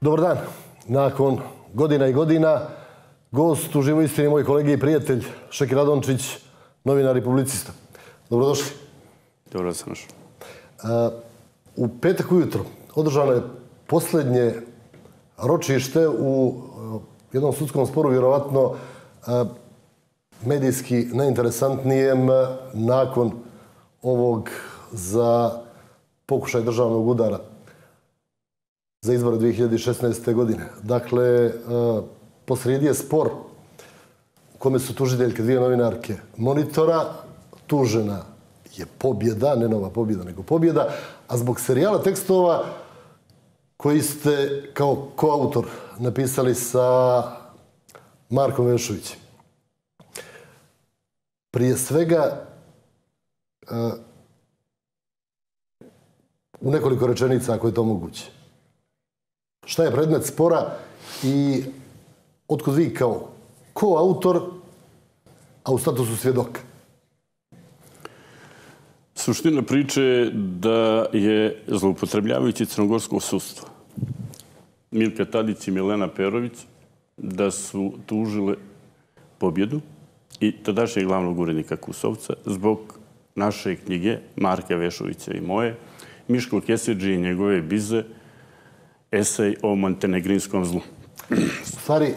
Dobar dan. Nakon godina i godina, gost u živoj istini, moj kolegi i prijatelj, Šeki Radončić, novinar i publicista. Dobrodošli. Dobro sam našao. U petak ujutro održano je posljednje ročište u jednom sudskom sporu, vjerovatno medijski najinteresantnijem nakon ovog za pokušaj državnog udara za izbore 2016. godine. Dakle, e, posrijedi je spor u kome su tužiteljke dvije novinarke monitora. Tužena je pobjeda, ne nova pobjeda, nego pobjeda. A zbog serijala tekstova koji ste kao koautor napisali sa Markom Vešovićem. Prije svega, e, u nekoliko rečenica, ako je to moguće šta je predmet spora i otkud vi kao koautor, a u statusu svjedoka? Suština priče je da je zloupotrebljavajući crnogorsko sustvo Milka Tadić i Milena Perović da su tužile pobjedu i tadašnjeg glavnog urednika Kusovca zbog naše knjige Marka Vešovića i moje, Miško Keseđi i njegove bize esej o montenegrinskom zlu. U stvari,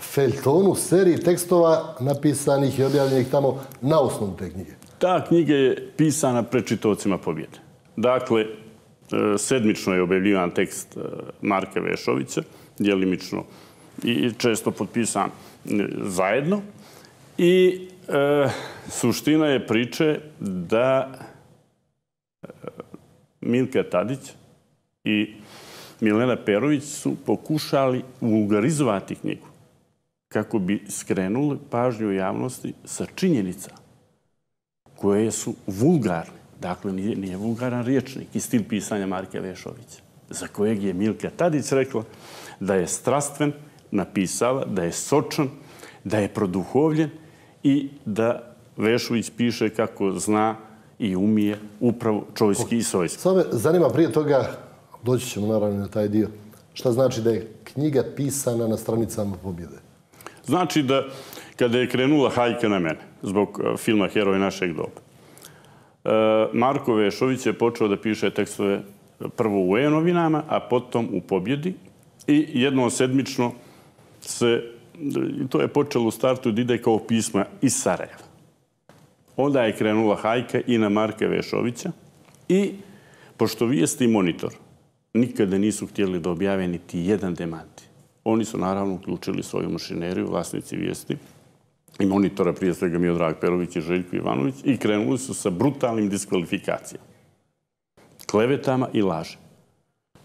Feltonu, seriji tekstova napisanih i objavljenih tamo na osnovu te knjige. Ta knjiga je pisana pred čitovcima pobjede. Dakle, e, sedmično je objavljivan tekst e, Marka Vešovića, dijelimično i često potpisan e, zajedno. I suština je priče da Milka Tadić i Milena Perović su pokušali vulgarizovati knjigu kako bi skrenuli pažnju javnosti sa činjenica koje su vulgarne. Dakle, nije, nije vulgaran riječnik i stil pisanja Marke Vešovića, za kojeg je Milka Tadić rekla da je strastven, napisala, da je sočan, da je produhovljen i da Vešović piše kako zna i umije upravo čojski i sojski. Samo me zanima prije toga doći ćemo naravno na taj dio. Šta znači da je knjiga pisana na stranicama pobjede? Znači da kada je krenula hajka na mene zbog e, filma Heroj našeg doba, e, Marko Vešović je počeo da piše tekstove prvo u E-novinama, a potom u pobjedi i jedno sedmično se, to je počelo u startu da ide kao pisma iz Sarajeva. Onda je krenula hajka i na Marka Vešovića i pošto vijesti monitor nikada nisu htjeli da objave niti jedan demanti. Oni su naravno uključili svoju mašineriju, vlasnici vijesti i monitora, prije svega Miodrag Perović i Željko Ivanović, i krenuli su sa brutalnim diskvalifikacijama, klevetama i laže.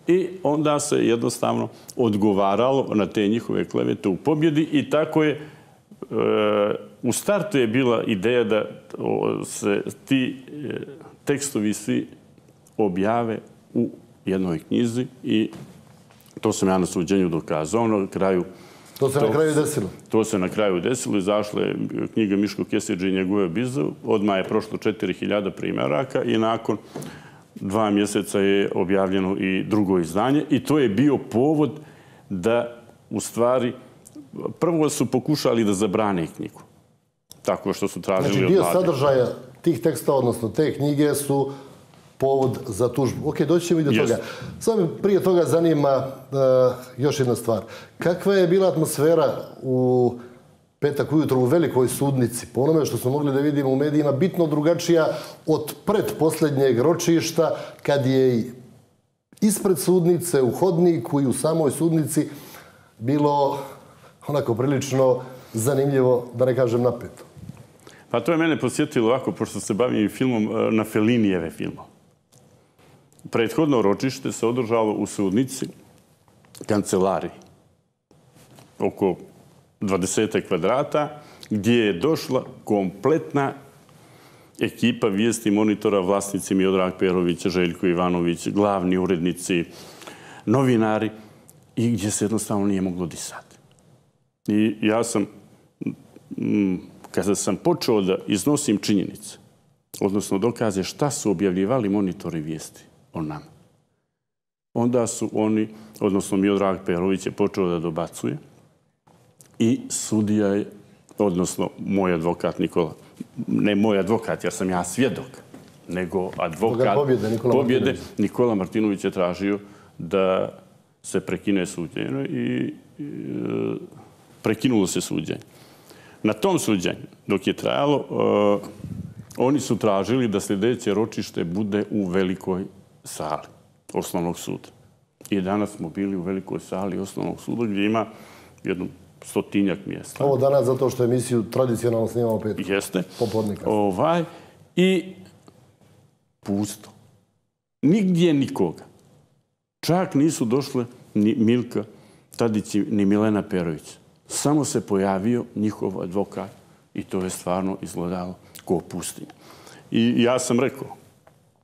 I onda se jednostavno odgovaralo na te njihove klevete u pobjedi i tako je e, u startu je bila ideja da se ti e, tekstovi svi objave u jednoj knjizi i to sam ja na suđenju dokazao. Na kraju, to se na kraju desilo? To se na kraju desilo. Izašla je knjiga Miško Kesiđe i njegove bizu. Odmah je prošlo 4000 primjeraka i nakon dva mjeseca je objavljeno i drugo izdanje. I to je bio povod da u stvari prvo su pokušali da zabrane knjigu. Tako što su tražili znači, od. Znači, dio sadržaja tih teksta, odnosno te knjige, su povod za tužbu. Ok, doći ćemo i do toga. Samo prije toga zanima uh, još jedna stvar. Kakva je bila atmosfera u petak ujutro u velikoj sudnici? Po onome što smo mogli da vidimo u medijima, bitno drugačija od predposlednjeg ročišta, kad je ispred sudnice, u hodniku i u samoj sudnici bilo onako prilično zanimljivo, da ne kažem napeto. Pa to je mene posjetilo ovako, pošto se bavim filmom e, na Felinijeve filmom prethodno ročište se održalo u sudnici kancelari oko 20 kvadrata gdje je došla kompletna ekipa vijesti monitora vlasnici Miodrag Perović, Željko Ivanović, glavni urednici, novinari i gdje se jednostavno nije moglo disati. I ja sam, mm, kada sam počeo da iznosim činjenice, odnosno dokaze šta su objavljivali monitori vijesti, o nama. onda su oni, odnosno Miodrag Perović je počeo da dobacuje i sudija je, odnosno moj advokat Nikola, ne moj advokat, jer sam ja svjedok, nego advokat pobjede, Nikola, pobjede, Martinović. Nikola Martinović je tražio da se prekine suđenje i e, prekinulo se suđenje. Na tom suđenju, dok je trajalo, e, oni su tražili da sljedeće ročište bude u velikoj sali osnovnog suda. I danas smo bili u velikoj sali osnovnog suda gdje ima jedno stotinjak mjesta. Ovo danas zato što emisiju tradicionalno snimamo pet Jeste. popodnika. Ovaj, I pusto. Nigdje nikoga. Čak nisu došle ni Milka Tadić ni Milena Perović. Samo se pojavio njihov advokat i to je stvarno izgledalo ko pustinja. I ja sam rekao,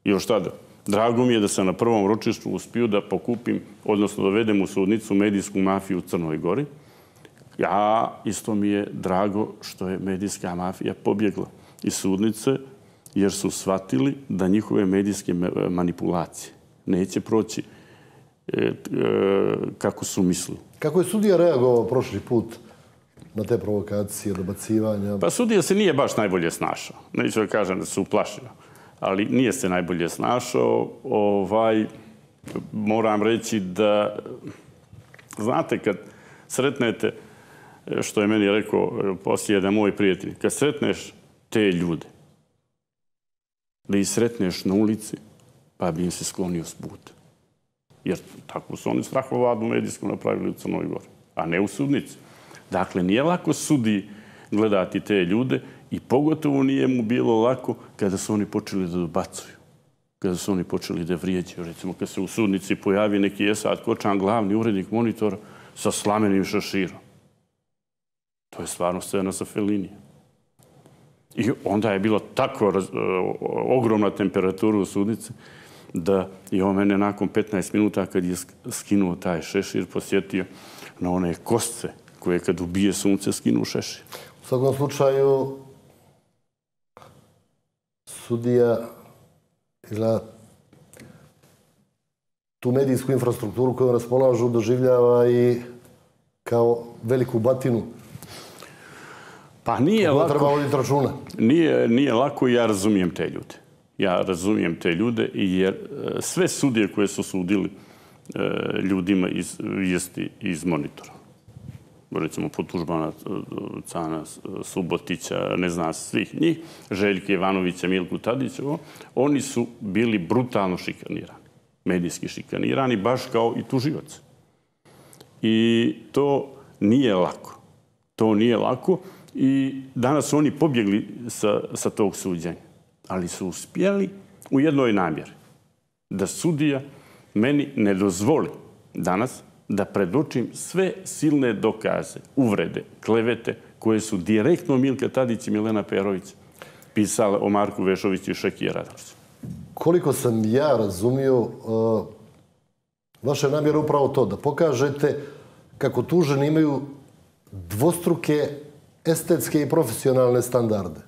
još tada, drago mi je da sam na prvom ročištu uspio da pokupim, odnosno da vedem u sudnicu medijsku mafiju u Crnoj Gori. Ja isto mi je drago što je medijska mafija pobjegla iz sudnice, jer su shvatili da njihove medijske manipulacije neće proći e, e, kako su mislili. Kako je sudija reagovao prošli put na te provokacije, dobacivanja? Pa sudija se nije baš najbolje snašao. Neću da kažem da se uplašio, ali nije se najbolje snašao. Ovaj, moram reći da, znate, kad sretnete, što je meni rekao poslije jedan moj prijatelj, kad sretneš te ljude, da ih sretneš na ulici, pa bi im se sklonio s puta. Jer tako su oni strahovladnu medijsku napravili u Crnoj Gori, a ne u sudnici. Dakle, nije lako sudi gledati te ljude i pogotovo nije mu bilo lako kada su oni počeli da dobacuju. Kada su oni počeli da vrijeđaju. Recimo, kad se u sudnici pojavi neki Esad Kočan, glavni urednik monitora, sa slamenim šaširom. To je stvarno scena sa Felinije. I onda je bilo tako raz, ogromna temperatura u sudnici da je on mene nakon 15 minuta kad je skinuo taj šešir posjetio na one kostce koje kad ubije sunce skinu šešir. U svakom slučaju, sudija izgleda tu medijsku infrastrukturu koju raspolažu doživljava i kao veliku batinu. Pa nije Kako lako. treba voditi računa. Nije, nije lako i ja razumijem te ljude. Ja razumijem te ljude jer e, sve sudije koje su sudili e, ljudima iz vijesti iz monitora, recimo Potužbana, e, Cana, Subotića, ne znam, svih njih, Željke Ivanovića, Milku Tadićevo, oni su bili brutalno šikanirani, medijski šikanirani, baš kao i tuživac. I to nije lako. To nije lako i danas su oni pobjegli sa, sa tog suđenja. Ali su uspjeli u jednoj namjeri. Da sudija meni ne dozvoli danas da predočim sve silne dokaze, uvrede, klevete koje su direktno Milka Tadić i Milena Perović pisale o Marku Vešoviću i Šekije Koliko sam ja razumio, uh, vaša namjera upravo to, da pokažete kako tuženi imaju dvostruke estetske i profesionalne standarde.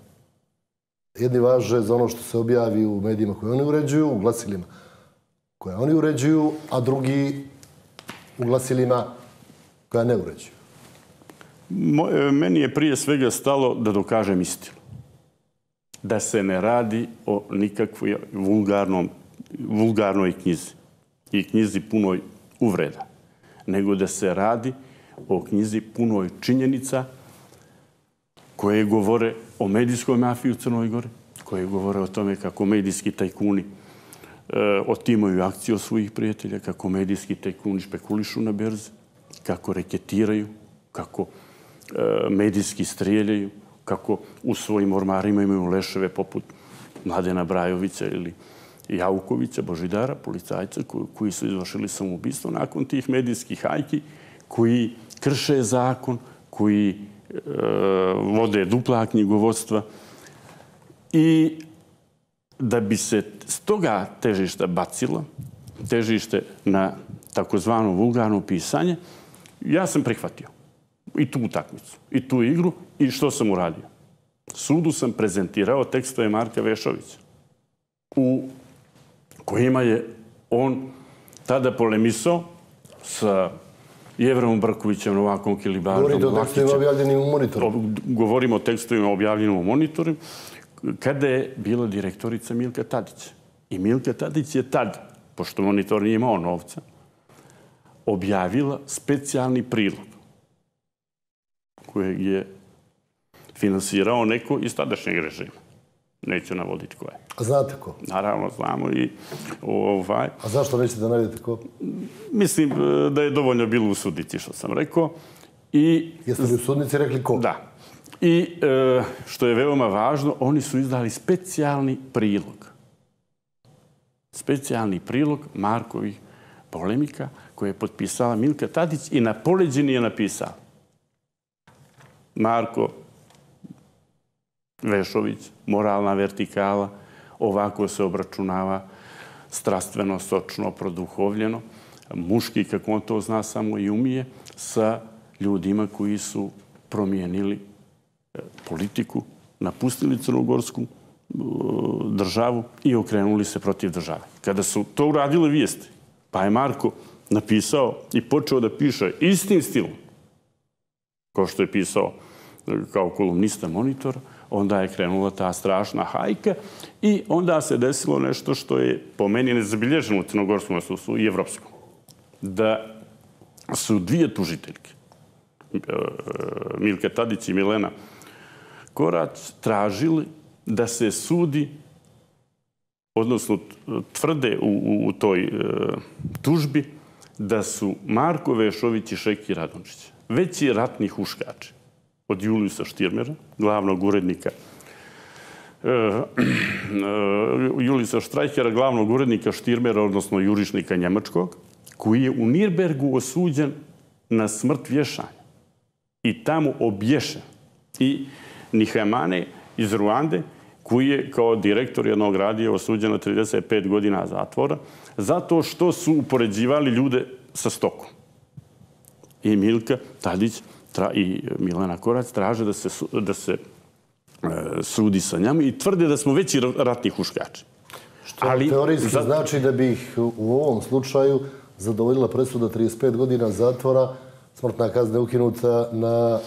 Jedni važe za ono što se objavi u medijima koje oni uređuju, u glasilima koje oni uređuju, a drugi u glasilima koja ne uređuju. E, meni je prije svega stalo da dokažem istinu. Da se ne radi o nikakvoj vulgarnom, vulgarnoj knjizi i knjizi punoj uvreda, nego da se radi o knjizi punoj činjenica koje govore o medijskoj mafiji u Crnoj Gori, koje govore o tome kako medijski tajkuni E, otimaju akcije od svojih prijatelja, kako medijski tajkuni špekulišu na berzi, kako reketiraju, kako e, medijski strijeljaju, kako u svojim ormarima imaju leševe poput Mladena Brajovića ili Jaukovića, Božidara, policajca koji su izvršili samoubistvo nakon tih medijskih hajki, koji krše zakon, koji e, vode dupla knjigovodstva. I da bi se s toga težišta bacilo, težište na takozvano vulgarno pisanje, ja sam prihvatio i tu utakmicu, i tu igru, i što sam uradio. Sudu sam prezentirao tekstove Marka Vešovića, u kojima je on tada polemisao sa Jevrom Brkovićem, Novakom Kilibarom. Govorite o tekstovima objavljenim u monitoru. Govorimo o tekstovima objavljenim u monitoru. Kada je bila direktorica Milka Tadić. I Milka Tadić je tad, pošto monitor nije imao novca, objavila specijalni prilog kojeg je finansirao neko iz tadašnjeg režima. Neću navoditi ko je. A znate ko? Naravno, znamo i ovaj... A zašto nećete da navedete ko? Mislim e, da je dovoljno bilo u što sam rekao. I... Jeste li u sudnici rekli ko? Da. I e, što je veoma važno, oni su izdali specijalni prilog. Specijalni prilog Markovih polemika koje je potpisala Milka Tadić i na poleđini je napisao. Marko Vešović, moralna vertikala, ovako se obračunava strastveno, sočno, produhovljeno, muški, kako on to zna, samo i umije, sa ljudima koji su promijenili politiku, napustili crnogorsku uh, državu i okrenuli se protiv države. Kada su to uradile vijesti, pa je Marko napisao i počeo da piše istim stilom, kao što je pisao uh, kao kolumnista monitora, onda je krenula ta strašna hajka i onda se desilo nešto što je po meni nezabilježeno u crnogorskom susu i evropskom. Da su dvije tužiteljke, e, Tadić i Milena Korac, tražili da se sudi, odnosno tvrde u, u, toj e, tužbi, da su Marko Vešović i Šeki Radončić veći ratni huškači od Juliusa Štirmera, glavnog urednika e, e, Julisa Štrajkera, glavnog urednika Štirmera, odnosno jurišnika Njemačkog, koji je u Nirbergu osuđen na smrt vješanja i tamo obješen. I Nihemane iz Ruande, koji je kao direktor jednog radija osuđen na 35 godina zatvora, zato što su upoređivali ljude sa stokom. I Milka Tadić tra, i Milena Korac traže da se, da se e, sudi sa njama i tvrde da smo veći ratni huškači. Što Ali, teorijski za... znači da bi ih u ovom slučaju zadovoljila presuda 35 godina zatvora, smrtna kazna ukinuta na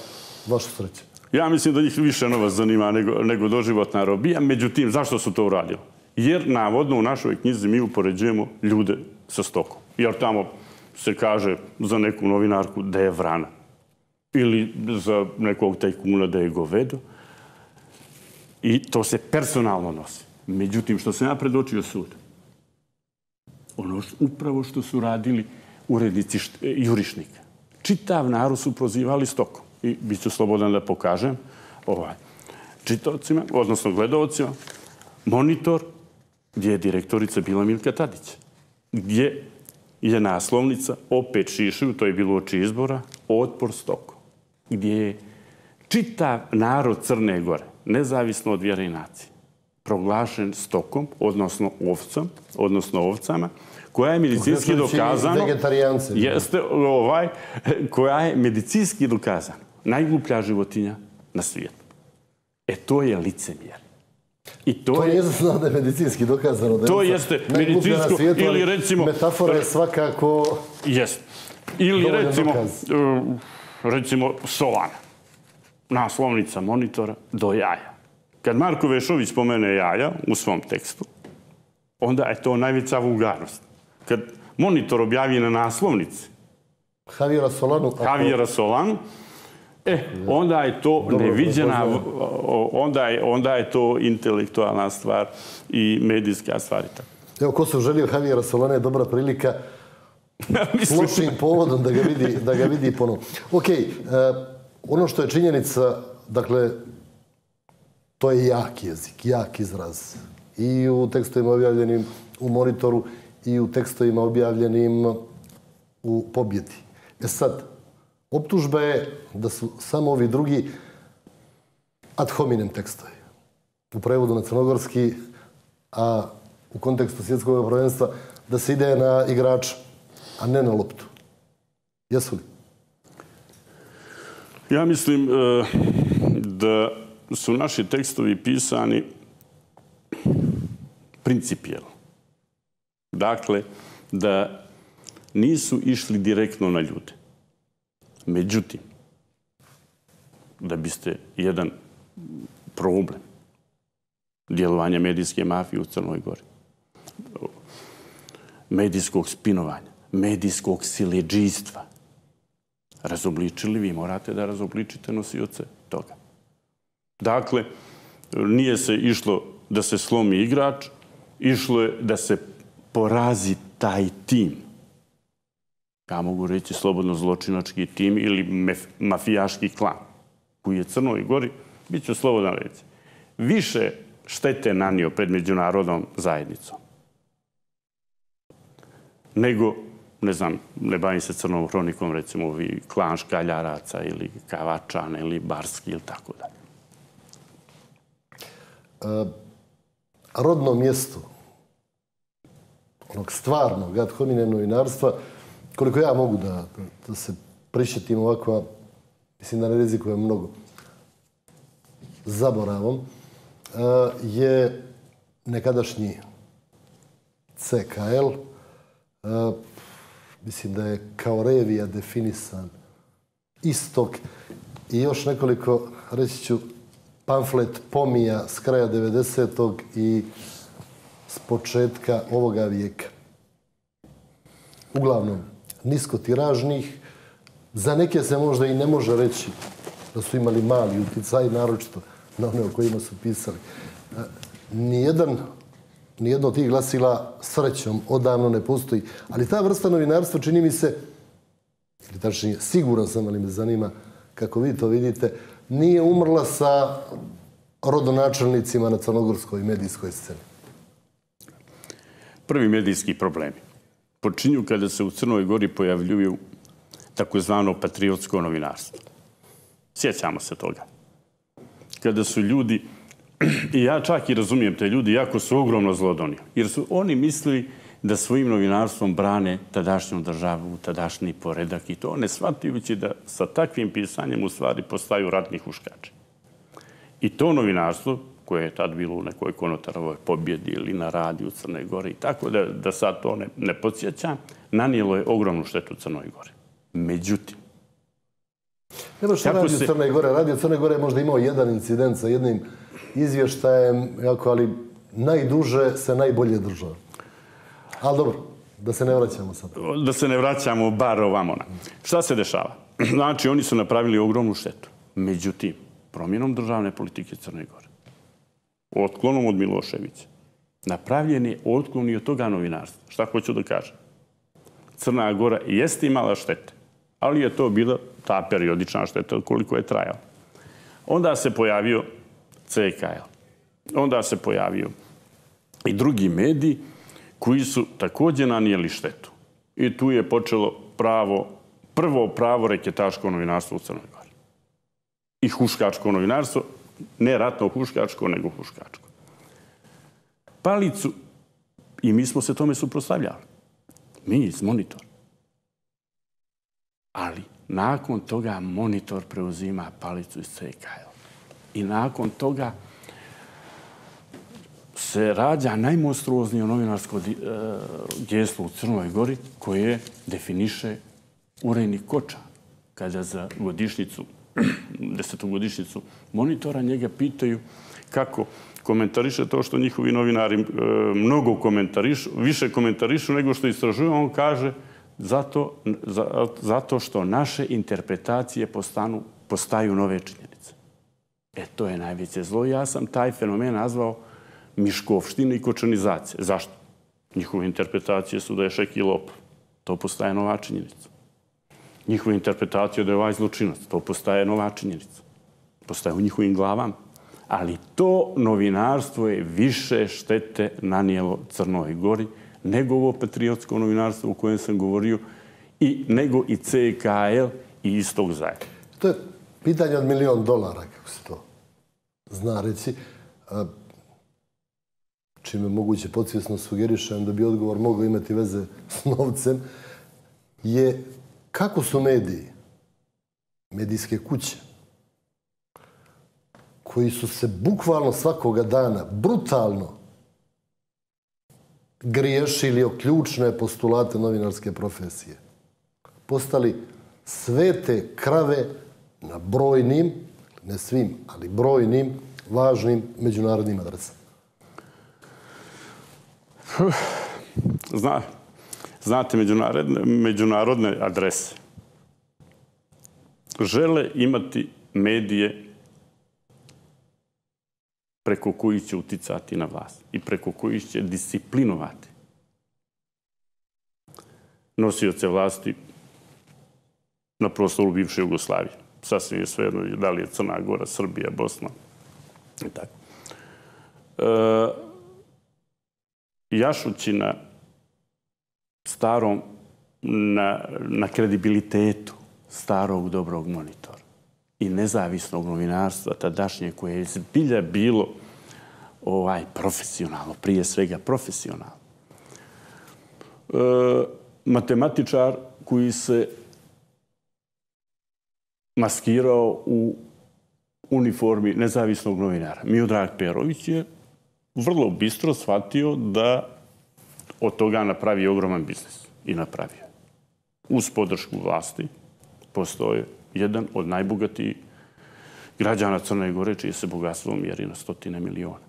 vašu sreću. Ja mislim da njih više novac zanima nego, nego doživotna robija. Međutim, zašto su to uradili? Jer, navodno, u našoj knjizi mi upoređujemo ljude sa stokom. Jer tamo se kaže za neku novinarku da je vrana ili za nekog tajkuna da je govedo. I to se personalno nosi. Međutim, što sam ja predočio sud, ono što, upravo što su radili urednici jurišnika. Čitav narod su prozivali stokom. I bit ću slobodan da pokažem ovaj, čitavcima, odnosno gledovcima, monitor gdje je direktorica bila Milka Tadić. Gdje je naslovnica, opet šišaju, to je bilo oči izbora, otpor stokom gdje je čitav narod Crne Gore, nezavisno od vjere i nacije, proglašen stokom, odnosno ovcom, odnosno ovcama, koja je medicinski dokazano... Jeste, ovaj, koja je medicinski dokazana. Najgluplja životinja na svijetu. E, to je licemjer. I to, to je... znao da je medicinski dokazano. Da to jeste medicinsko, svijetu, ili recimo... Metafora je svakako... Jeste. Ili recimo, recimo Solana, naslovnica monitora, do jaja. Kad Marko Vešović spomene jaja u svom tekstu, onda je to najveća vulgarnost. Kad monitor objavi na naslovnici Javira Solanu, Javira Solanu, E, onda je to Dobro, neviđena, onda je, onda je to intelektualna stvar i medijska stvar. Evo, ko se uželio Javira Solana je dobra prilika s lošim povodom da ga vidi, da ga vidi ponovno. Ok, uh, ono što je činjenica, dakle, to je jak jezik, jak izraz. I u tekstovima objavljenim u monitoru i u tekstovima objavljenim u pobjedi. E sad, optužba je da su samo ovi drugi ad hominem tekstovi. U prevodu na crnogorski, a u kontekstu svjetskog prvenstva, da se ide na igrača a ne na loptu. Jesu li? Ja mislim e, da su naši tekstovi pisani principijelno. Dakle, da nisu išli direktno na ljude. Međutim, da biste jedan problem djelovanja medijske mafije u Crnoj Gori, medijskog spinovanja, medijskog sileđistva, razobličili, vi morate da razobličite nosioce toga. Dakle, nije se išlo da se slomi igrač, išlo je da se porazi taj tim. Ja mogu reći slobodno zločinački tim ili mafijaški klan. Koji je Crnoj Gori, bit ću slobodan reći, više štete nanio pred međunarodnom zajednicom. Nego, ne znam, ne bavim se crnom hronikom, recimo ovi klan škaljaraca ili kavačan ili barski ili tako dalje. E, rodno mjesto onog stvarnog ad hominem novinarstva, koliko ja mogu da, da, se prišetim ovako, mislim da ne rizikujem mnogo zaboravom, uh, je nekadašnji CKL, uh, e, mislim da je kao revija definisan istok i još nekoliko, reći ću, pamflet pomija s kraja 90. i s početka ovoga vijeka. Uglavnom, niskotiražnih, za neke se možda i ne može reći da su imali mali uticaj, naročito na one o kojima su pisali. E, nijedan, nijedno od tih glasila srećom odavno ne postoji, ali ta vrsta novinarstva čini mi se, ili tačnije, siguran sam, ali me zanima kako vi to vidite, nije umrla sa rodonačelnicima na crnogorskoj medijskoj sceni? Prvi medijski problemi počinju kada se u Crnoj Gori pojavljuju takozvano patriotsko novinarstvo. Sjećamo se toga. Kada su ljudi, i ja čak i razumijem te ljudi, jako su ogromno zlodoni, jer su oni mislili da svojim novinarstvom brane tadašnju državu, tadašnji poredak i to, ne shvatujući da sa takvim pisanjem u stvari postaju ratni huškači. I to novinarstvo, koje je tad bilo u nekoj konotarovoj pobjedi ili na radiju Crne Gore i tako, da, da sad to ne, ne podsjeća, nanijelo je ogromnu štetu Crnoj Gore. Međutim, Evo što radi se... Crne Gore. Radio Crne Gore je možda imao jedan incident sa jednim izvještajem, jako, ali najduže se najbolje držao. Ali dobro, da se ne vraćamo sad. Da se ne vraćamo bar ovamo. Šta se dešava? Znači, oni su napravili ogromnu štetu. Međutim, promjenom državne politike Crne Gore, otklonom od Miloševića, napravljen je otklon i od toga novinarstva. Šta hoću da kažem? Crna Gora jeste imala štete, ali je to bila ta periodična šteta koliko je trajala. Onda se pojavio CKL. Onda se pojavio i drugi mediji koji su također nanijeli štetu. I tu je počelo pravo, prvo pravo reketaško novinarstvo u Crnoj Gori. I huškačko novinarstvo, ne ratno huškačko, nego huškačko. Palicu, i mi smo se tome suprostavljali. Mi iz monitor. Ali nakon toga monitor preuzima palicu iz CKL. I nakon toga se rađa najmonstruoznije novinarsko e, gjeslo u Crnoj Gori koje definiše Ureni koča. Kada za godišnicu, desetogodišnicu monitora njega pitaju kako komentariše to što njihovi novinari e, mnogo komentarišu, više komentarišu nego što istražuju, on kaže zato, zato što naše interpretacije postanu, postaju nove činjenice. E, to je najveće zlo. Ja sam taj fenomen nazvao miškovština i kočanizacija. Zašto? Njihove interpretacije su da je šek lop. To postaje nova činjenica njihovu interpretaciju da je ovaj zločinac. To postaje nova činjenica. Postaje u njihovim glavama. Ali to novinarstvo je više štete nanijelo Crnoj Gori nego ovo patriotsko novinarstvo o kojem sam govorio i nego i CKL i istog zajedno. To je pitanje od milion dolara, kako se to zna reći e, čime moguće podsvjesno sugerišem da bi odgovor mogao imati veze s novcem, je kako su mediji, medijske kuće, koji su se bukvalno svakoga dana brutalno griješili o ključne postulate novinarske profesije. Postali svete krave na brojnim, ne svim, ali brojnim, važnim međunarodnim adresama. Zna, znate, međunarodne, međunarodne adrese žele imati medije preko koji će uticati na vlast i preko koji će disciplinovati nosioce vlasti na prostoru bivše Jugoslavije. Sasvim je sve jedno, da li je Crna Gora, Srbija, Bosna i tako. E, Jašućina starom, na, na kredibilitetu starog dobrog monitora i nezavisnog novinarstva tadašnje koje je zbilja bilo ovaj profesionalno, prije svega profesionalno. E, matematičar koji se maskirao u uniformi nezavisnog novinara. Miodrag Perović je vrlo bistro shvatio da od toga napravi ogroman biznis. I napravio. Uz podršku vlasti postoje jedan od najbogatijih građana Crne Gore, čije se bogatstvo mjeri na stotine miliona.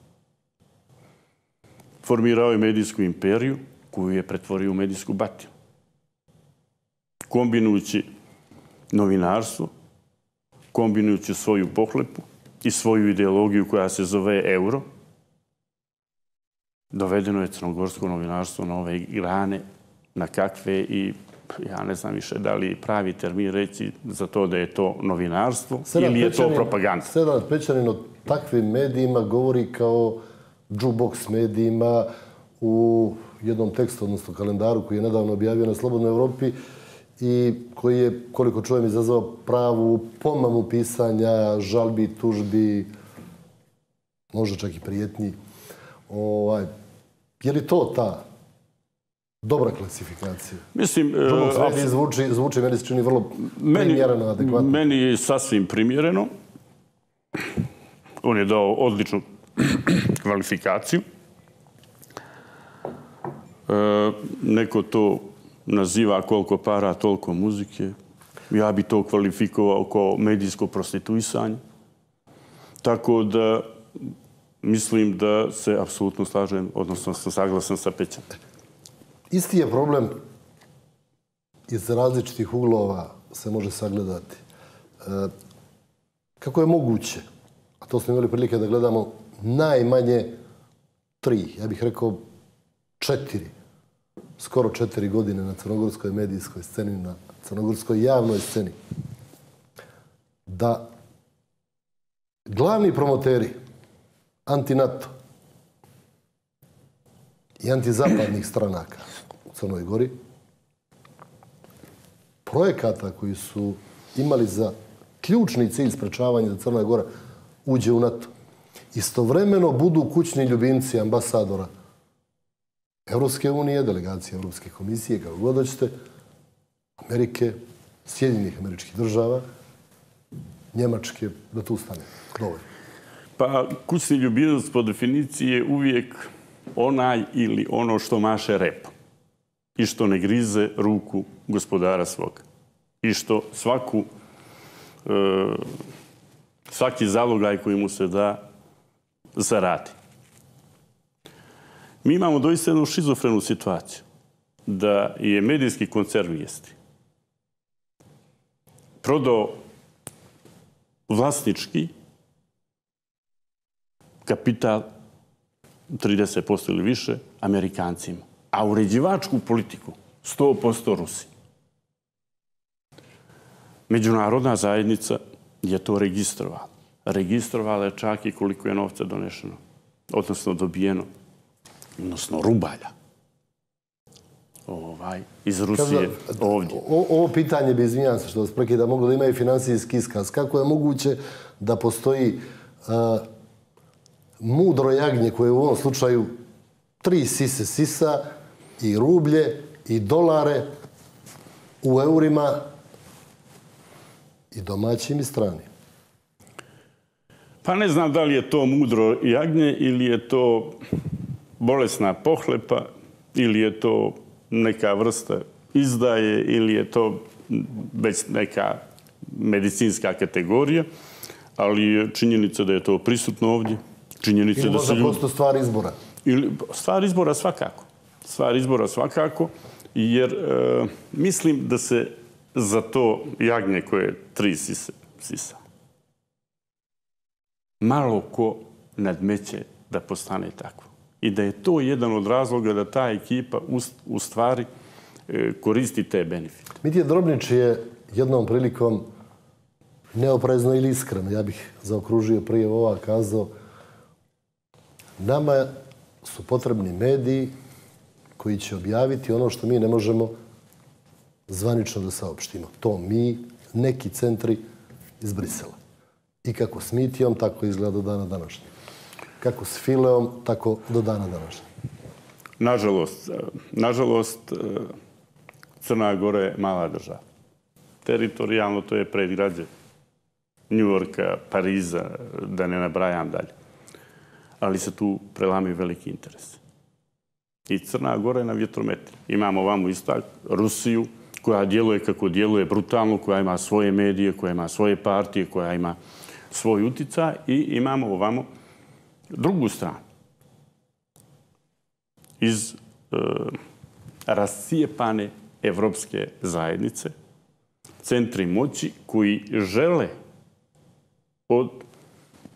Formirao je medijsku imperiju koju je pretvorio u medijsku batinu. Kombinujući novinarstvo, kombinujući svoju pohlepu i svoju ideologiju koja se zove euro, dovedeno je crnogorsko novinarstvo na ove grane, na kakve i ja ne znam više da li pravi termin reći za to da je to novinarstvo ili je to propaganda. Sedam Pečanin o takvim medijima govori kao jukebox medijima u jednom tekstu, odnosno kalendaru koji je nedavno objavio na Slobodnoj Evropi i koji je, koliko čujem, izazvao pravu pomamu pisanja, žalbi, tužbi, možda čak i prijetnji. Ovaj, je li to ta dobra klasifikacija? Mislim... Uh, zvuči, zvuči, meni se čini vrlo meni, primjereno, adekvatno. Meni je sasvim primjereno. On je dao odličnu kvalifikaciju. E, neko to naziva koliko para, toliko muzike. Ja bi to kvalifikovao kao medijsko prostituisanje. Tako da mislim da se apsolutno slažem, odnosno sam saglasan sa Pećem. Isti je problem iz različitih uglova se može sagledati. E, kako je moguće, a to smo imali prilike da gledamo, najmanje tri, ja bih rekao četiri, skoro četiri godine na crnogorskoj medijskoj sceni, na crnogorskoj javnoj sceni, da glavni promoteri anti-NATO i antizapadnih stranaka u Crnoj Gori, projekata koji su imali za ključni cilj sprečavanja da Crna Gora uđe u NATO, istovremeno budu kućni ljubimci ambasadora Evropske unije, delegacije Evropske komisije, kako god hoćete, Amerike, Sjedinjenih američkih država, Njemačke, da tu stane. Dovoljno. Pa kućni ljubimac po definiciji je uvijek onaj ili ono što maše repom i što ne grize ruku gospodara svog i što svaku e, svaki zalogaj koji mu se da zaradi. Mi imamo doista jednu šizofrenu situaciju da je medijski koncern vijesti prodao vlasnički kapital 30% ili više Amerikancima, a uređivačku politiku 100% Rusi. Međunarodna zajednica je to registrovala. Registrovala je čak i koliko je novca donešeno, odnosno dobijeno odnosno rubalja ovaj, iz Rusije ovdje. O, ovo pitanje bi, izvinjam se što vas prekida, moglo da imaju finansijski iskaz. Kako je moguće da postoji uh, mudro jagnje koje u ovom slučaju tri sise sisa i rublje i dolare u eurima i domaćim i stranim? Pa ne znam da li je to mudro jagnje ili je to bolesna pohlepa ili je to neka vrsta izdaje ili je to već neka medicinska kategorija, ali činjenica da je to prisutno ovdje. Činjenica ili da možda ljudi... prosto stvar izbora? Ili, stvar izbora svakako. Stvar izbora svakako, jer e, mislim da se za to jagnje koje tri sise, sisa, malo ko nadmeće da postane takvo. I da je to jedan od razloga da ta ekipa u, u stvari e, koristi te benefite. Mitija Drobnić je jednom prilikom neoprezno ili iskreno, ja bih zaokružio prije ova kazao, nama su potrebni mediji koji će objaviti ono što mi ne možemo zvanično da saopštimo. To mi, neki centri iz Brisela. I kako s Mitijom, tako izgleda do dana današnje. Kako s Fileom, tako do dana današnje. Nažalost, e, nažalost, e, Crna Gora je mala država. Teritorijalno to je predgrađe Njujorka, Pariza, da ne nabrajam dalje. Ali se tu prelami veliki interes. I Crna Gora je na vjetrometri. Imamo ovamo isto Rusiju, koja djeluje kako djeluje brutalno, koja ima svoje medije, koja ima svoje partije, koja ima svoj utica i imamo ovamo drugu stranu. Iz e, rascijepane evropske zajednice, centri moći koji žele od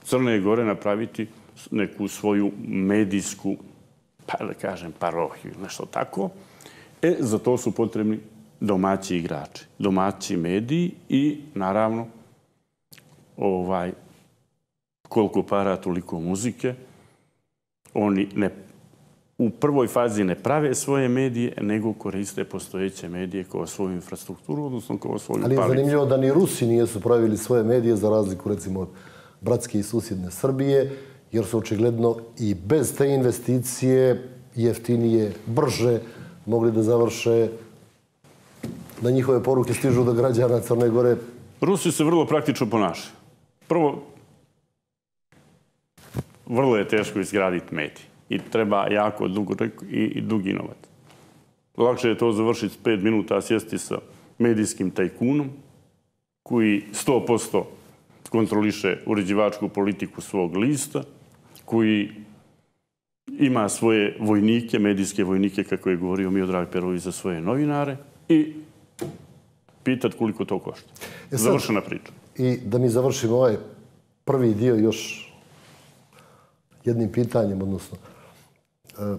Crne Gore napraviti neku svoju medijsku, pa da kažem, parohiju, nešto tako. E, za to su potrebni domaći igrači, domaći mediji i, naravno, ovaj, koliko para, toliko muzike. Oni ne, u prvoj fazi ne prave svoje medije, nego koriste postojeće medije kao svoju infrastrukturu, odnosno kao svoju palicu. Ali je zanimljivo da ni Rusi nijesu pravili svoje medije, za razliku, recimo, od bratske i susjedne Srbije, jer su očigledno i bez te investicije jeftinije, brže mogli da završe da njihove poruke stižu do građana Crne Gore? Rusi se vrlo praktično ponašaju. Prvo, vrlo je teško izgraditi medij. I treba jako dugo i, i dugi inovat. Lakše je to završiti pet minuta, sjesti sa medijskim tajkunom, koji 100% kontroliše uređivačku politiku svog lista, koji ima svoje vojnike, medijske vojnike, kako je govorio Miodrag Perović za svoje novinare, i pitat koliko to košta. E Završena priča. I da mi završimo ovaj prvi dio još jednim pitanjem, odnosno e,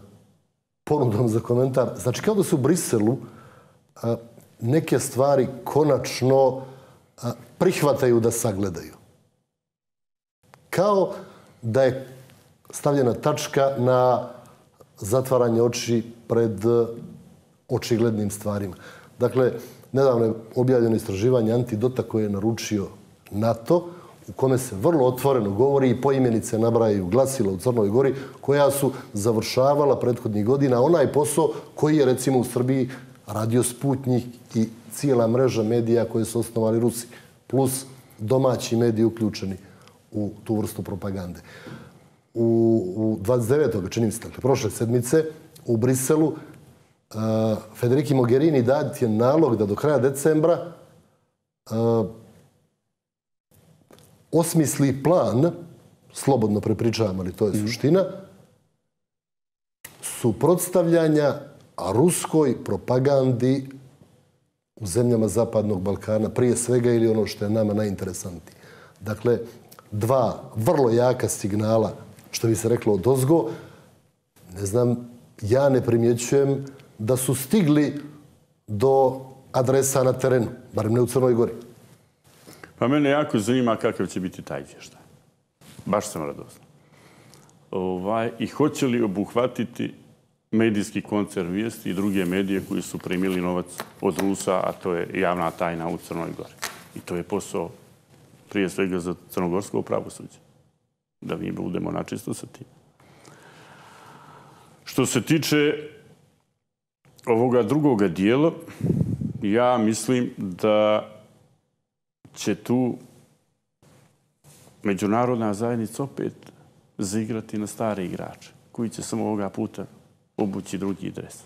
ponudom za komentar. Znači, kao da su u Briselu e, neke stvari konačno prihvataju da sagledaju. Kao da je stavljena tačka na zatvaranje oči pred eh, očiglednim stvarima. Dakle, nedavno je objavljeno istraživanje antidota koje je naručio NATO, u kome se vrlo otvoreno govori i poimenice nabrajaju glasila u Crnoj Gori, koja su završavala prethodnih godina onaj posao koji je recimo u Srbiji radio Sputnik i cijela mreža medija koje su osnovali Rusi, plus domaći mediji uključeni u tu vrstu propagande. U, u 29. čini se, dakle, prošle sedmice, u Briselu, Federiki Mogherini dati je nalog da do kraja decembra osmisli plan, slobodno prepričavam, ali to je mhm. suština, suprotstavljanja ruskoj propagandi u zemljama Zapadnog Balkana, prije svega ili ono što je nama najinteresantnije. Dakle, dva vrlo jaka signala, što bi se reklo od ozgo, ne znam, ja ne primjećujem da su stigli do adresa na terenu, barem ne u Crnoj Gori. Pa mene jako zanima kakav će biti taj izvještaj. Baš sam radosno. Ovaj, I hoće li obuhvatiti medijski koncert vijesti i druge medije koji su primili novac od Rusa, a to je javna tajna u Crnoj Gori. I to je posao prije svega za crnogorsko pravosuđe. Da mi budemo načisto sa tim. Što se tiče ovoga drugoga dijela, ja mislim da će tu međunarodna zajednica opet zaigrati na stare igrače, koji će samo ovoga puta obući drugi dres.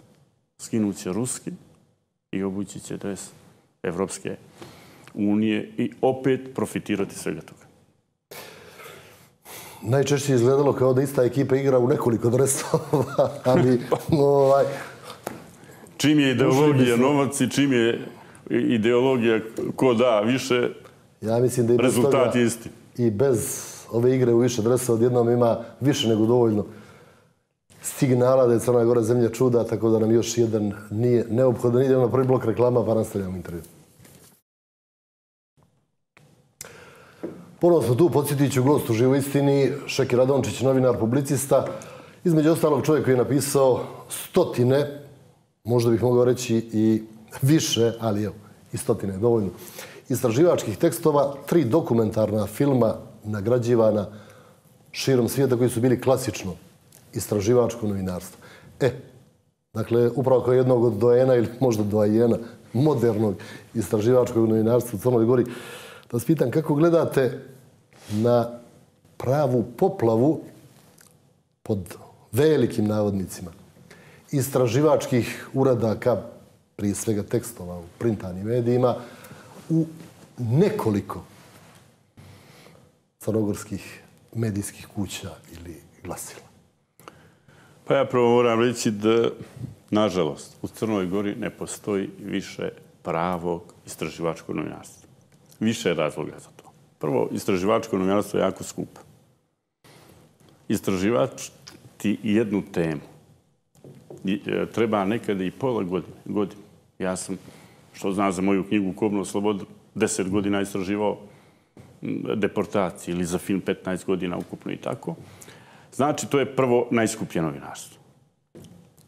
Skinut će ruski i obući će dres Evropske unije i opet profitirati svega toga. Najčešće je izgledalo kao da ista ekipa igra u nekoliko dresova, ali ovaj, Čim je ideologija novac i čim je ideologija ko da više, ja mislim da i rezultat je isti. i bez ove igre u više dresa odjednom ima više nego dovoljno signala da je Crna Gora zemlja čuda, tako da nam još jedan nije neophodan. Idemo na prvi blok reklama, pa nastavljamo intervju. Ponovno smo tu, podsjetit ću gost u živoj istini, Šeki Radončić, novinar, publicista, između ostalog čovjek koji je napisao stotine, možda bih mogao reći i više, ali evo, i stotine je dovoljno, istraživačkih tekstova, tri dokumentarna filma nagrađivana širom svijeta koji su bili klasično istraživačko novinarstvo. E, dakle, upravo kao jednog od dojena ili možda dojena modernog istraživačkog novinarstva u Crnoj Gori, da vas pitam kako gledate na pravu poplavu pod velikim navodnicima istraživačkih uradaka, prije svega tekstova u printanim medijima, u nekoliko crnogorskih medijskih kuća ili glasila. Pa ja prvo moram reći da, nažalost, u Crnoj Gori ne postoji više pravog istraživačkog novinarstva. Više je razloga za to. Prvo, istraživačko novinarstvo je jako skupo. Istraživač ti jednu temu e, treba nekada i pola godine. godine. Ja sam, što zna za moju knjigu Kobno slobodu, deset godina istraživao deportaciji ili za film 15 godina ukupno i tako. Znači, to je prvo najskuplje novinarstvo.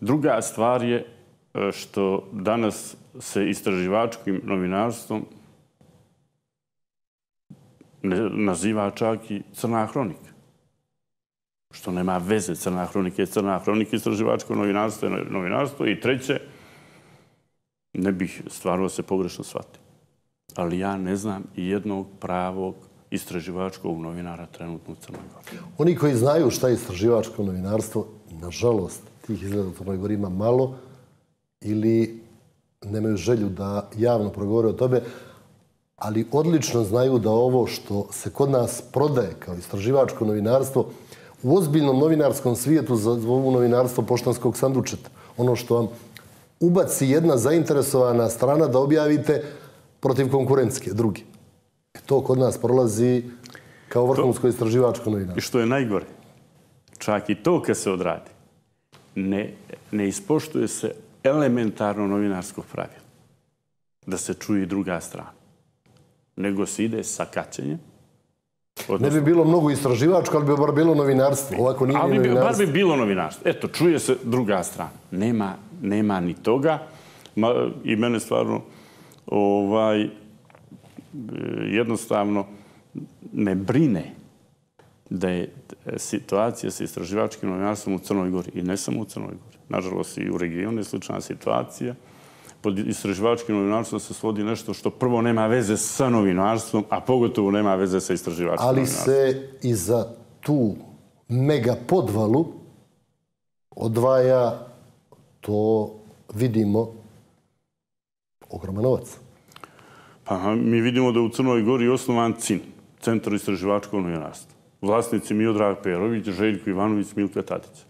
Druga stvar je e, što danas se istraživačkim novinarstvom naziva čak i crna hronika. Što nema veze crna hronika je crna hronika, istraživačko novinarstvo je novinarstvo. I treće, ne bih stvarno se pogrešno shvatio. Ali ja ne znam jednog pravog istraživačkog novinara trenutno u Crnoj Gori. Oni koji znaju šta je istraživačko novinarstvo, nažalost, tih izgleda u Crnoj Gori ima malo ili nemaju želju da javno progovore o tome, ali odlično znaju da ovo što se kod nas prodaje kao istraživačko novinarstvo u ozbiljnom novinarskom svijetu za ovu novinarstvo poštanskog sandučeta. Ono što vam ubaci jedna zainteresovana strana da objavite protiv konkurencijske, drugi. E, to kod nas prolazi kao vrhunsko istraživačko novinarstvo. I što je najgore, čak i to kad se odradi, ne, ne ispoštuje se elementarno novinarsko pravilo. Da se čuje druga strana. Nego se ide sa kaćenjem. Ne bi bilo mnogo istraživačko, ali bi bar bilo novinarstvo. Ovako nije ali bi, bar bi bilo novinarstvo. Eto, čuje se druga strana. Nema, nema ni toga. Ma, I mene stvarno ovaj, jednostavno me brine da je situacija sa istraživačkim novinarstvom u Crnoj Gori i ne samo u Crnoj Gori. Nažalost, i u regionu je slična situacija. Pod istraživačkim novinarstvom se svodi nešto što prvo nema veze sa novinarstvom, a pogotovo nema veze sa istraživačkim Ali novinarstvom. Ali se i za tu mega podvalu odvaja to vidimo ogroman novac. Pa mi vidimo da u Crnoj Gori je osnovan CIN, Centar istraživačkog novinarstva. Vlasnici Miodrag Perović, Željko Ivanović, Milka Tadić.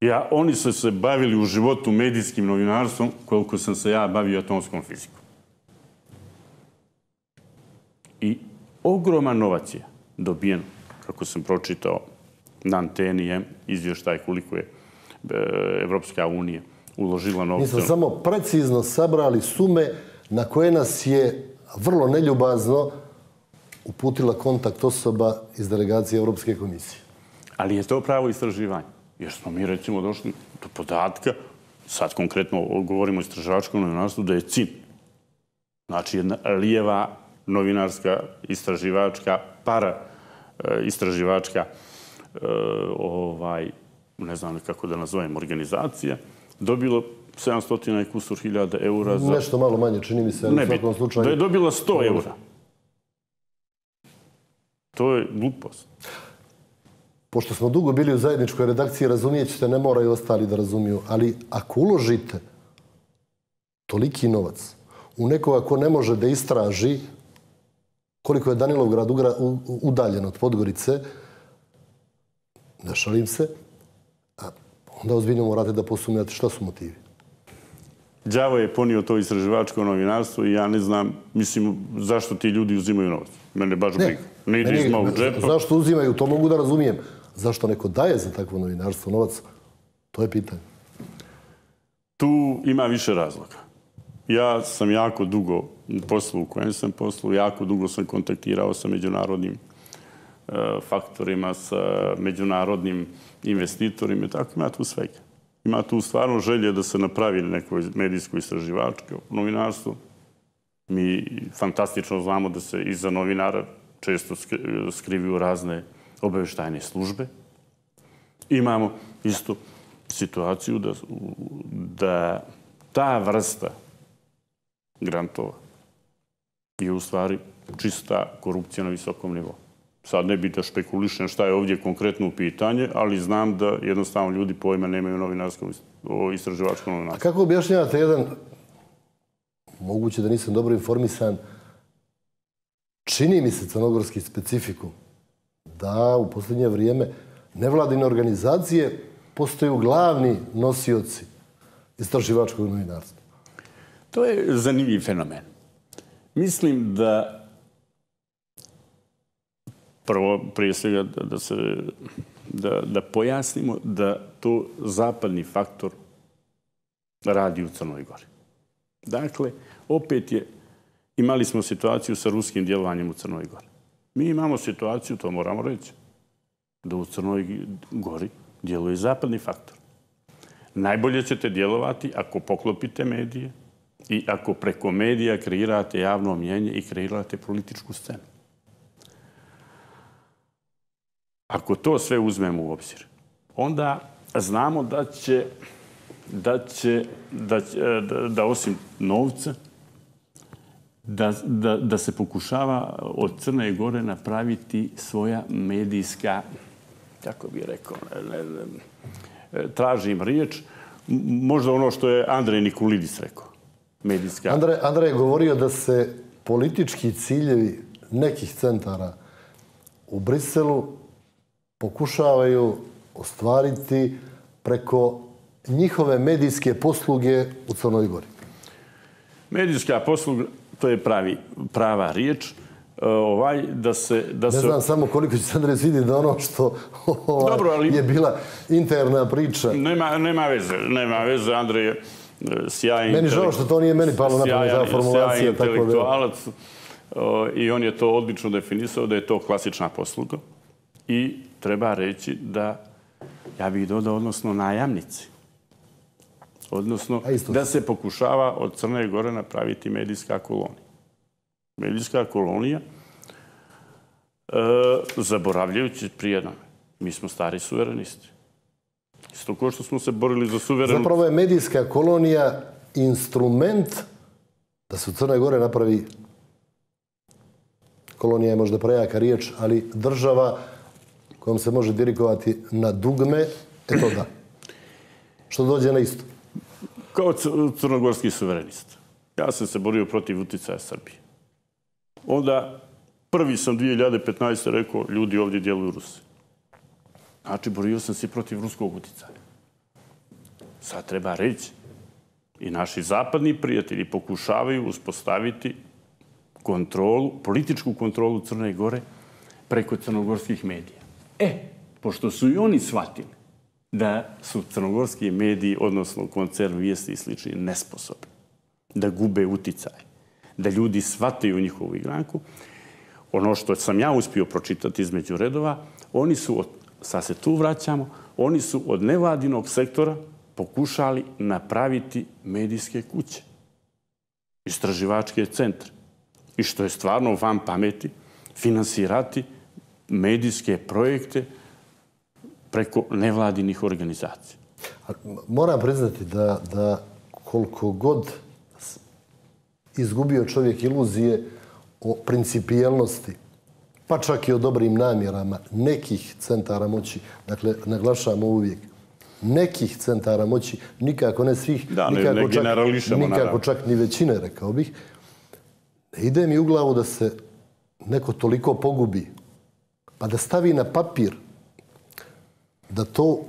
Ja, oni su se bavili u životu medijskim novinarstvom koliko sam se ja bavio atomskom fizikom. I ogroman novac je dobijen, kako sam pročitao na anteni izvještaj koliko je e, Evropska unija uložila novca. Mi smo samo precizno sabrali sume na koje nas je vrlo neljubazno uputila kontakt osoba iz delegacije Europske komisije. Ali je to pravo istraživanje. Jer smo mi recimo došli do podatka, sad konkretno govorimo o istraživačkom novinarstvu, da je CIN. Znači jedna lijeva novinarska istraživačka, para e, istraživačka, e, ovaj, ne znam kako da nazovem, organizacija, dobilo 700 i kusur hiljada eura za... Nešto malo manje, čini mi se, ali u svakom slučaju... Da je dobila 100 eura. To je glupost. Pošto smo dugo bili u zajedničkoj redakciji, razumijet ćete, ne moraju ostali da razumiju, ali ako uložite toliki novac u nekoga ko ne može da istraži koliko je Danilov grad udaljen od Podgorice, ne šalim se, onda ozbiljno morate da posumljate šta su motivi. Đavo je ponio to istraživačko novinarstvo i ja ne znam, mislim, zašto ti ljudi uzimaju novac. Mene baš briga. Ne, ne, ne, ne, zašto uzimaju, to mogu da razumijem. Zašto neko daje za takvo novinarstvo novac, to je pitanje. Tu ima više razloga. Ja sam jako dugo u poslu u kojem sam poslu, jako dugo sam kontaktirao sa međunarodnim e, faktorima, sa međunarodnim investitorima, i tako ima tu svega. Ima tu stvarno želje da se napravi neko medijsko istraživačko novinarstvo. Mi fantastično znamo da se iza novinara često skriviju razne obaveštajne službe. Imamo istu situaciju da, da ta vrsta grantova je u stvari čista korupcija na visokom nivou. Sad ne bih da špekulišem šta je ovdje konkretno u pitanje, ali znam da jednostavno ljudi pojma nemaju novinarskog istraživačkom novinarstva. A kako objašnjavate jedan, moguće da nisam dobro informisan, čini mi se crnogorski specifikum da u posljednje vrijeme nevladine organizacije postaju glavni nosioci istraživačkog novinarstva. To je zanimljiv fenomen. Mislim da prvo, prije svega, da, da, se, da, da pojasnimo da to zapadni faktor radi u Crnoj Gori. Dakle, opet je, imali smo situaciju sa ruskim djelovanjem u Crnoj Gori. Mi imamo situaciju, to moramo reći, da u Crnoj Gori djeluje zapadni faktor. Najbolje ćete djelovati ako poklopite medije i ako preko medija kreirate javno mjenje i kreirate političku scenu. Ako to sve uzmemo u obzir, onda znamo da će da će da, da, da osim novca da, da, da se pokušava od Crne Gore napraviti svoja medijska kako bih rekao ne, ne, ne, tražim riječ možda ono što je Andrej Nikulidis rekao medijska Andrej, Andrej je govorio da se politički ciljevi nekih centara u Briselu pokušavaju ostvariti preko njihove medijske posluge u Crnoj Gori? Medijska posluga, to je pravi, prava riječ. E, ovaj, da se, da ne se... znam samo koliko će se Andres vidjeti da ono što ovaj, Dobro, ali... je bila interna priča. Nema, nema veze, nema veze. Andrej je sjajan Meni žao što to nije meni palo na pamet formulacija. Sjajan intelektualac. I on je to odlično definisao da je to klasična posluga. I treba reći da, ja bih dodao, odnosno najamnici. Odnosno, da se pokušava od Crne Gore napraviti medijska kolonija. Medijska kolonija, e, zaboravljajući prijedno, mi smo stari suverenisti. Isto ko što smo se borili za suverenost... Zapravo je medijska kolonija instrument da se u Crne Gore napravi kolonija je možda prejaka riječ, ali država kojom se može dirikovati na dugme, eto da. Što dođe na isto? Kao crnogorski suverenist. Ja sam se borio protiv uticaja Srbije. Onda prvi sam 2015. rekao, ljudi ovdje djeluju Rusi. Znači, borio sam se protiv ruskog uticaja. Sad treba reći, i naši zapadni prijatelji pokušavaju uspostaviti kontrolu, političku kontrolu Crne Gore preko crnogorskih medija. E, pošto su i oni shvatili da su crnogorski mediji, odnosno koncern vijesti i slični, nesposobni, da gube uticaj, da ljudi shvataju njihovu igranku, ono što sam ja uspio pročitati između redova, oni su, od, sad se tu vraćamo, oni su od nevladinog sektora pokušali napraviti medijske kuće, istraživačke centre. I što je stvarno vam pameti, finansirati medijske projekte preko nevladinih organizacija. Moram priznati da, da koliko god izgubio čovjek iluzije o principijelnosti pa čak i o dobrim namjerama nekih centara moći, dakle, naglašamo uvijek, nekih centara moći, nikako ne svih, da, ne, nikako, ne čak, nikako naravno. čak ni većine, rekao bih, ne ide mi u glavu da se neko toliko pogubi, pa da stavi na papir da to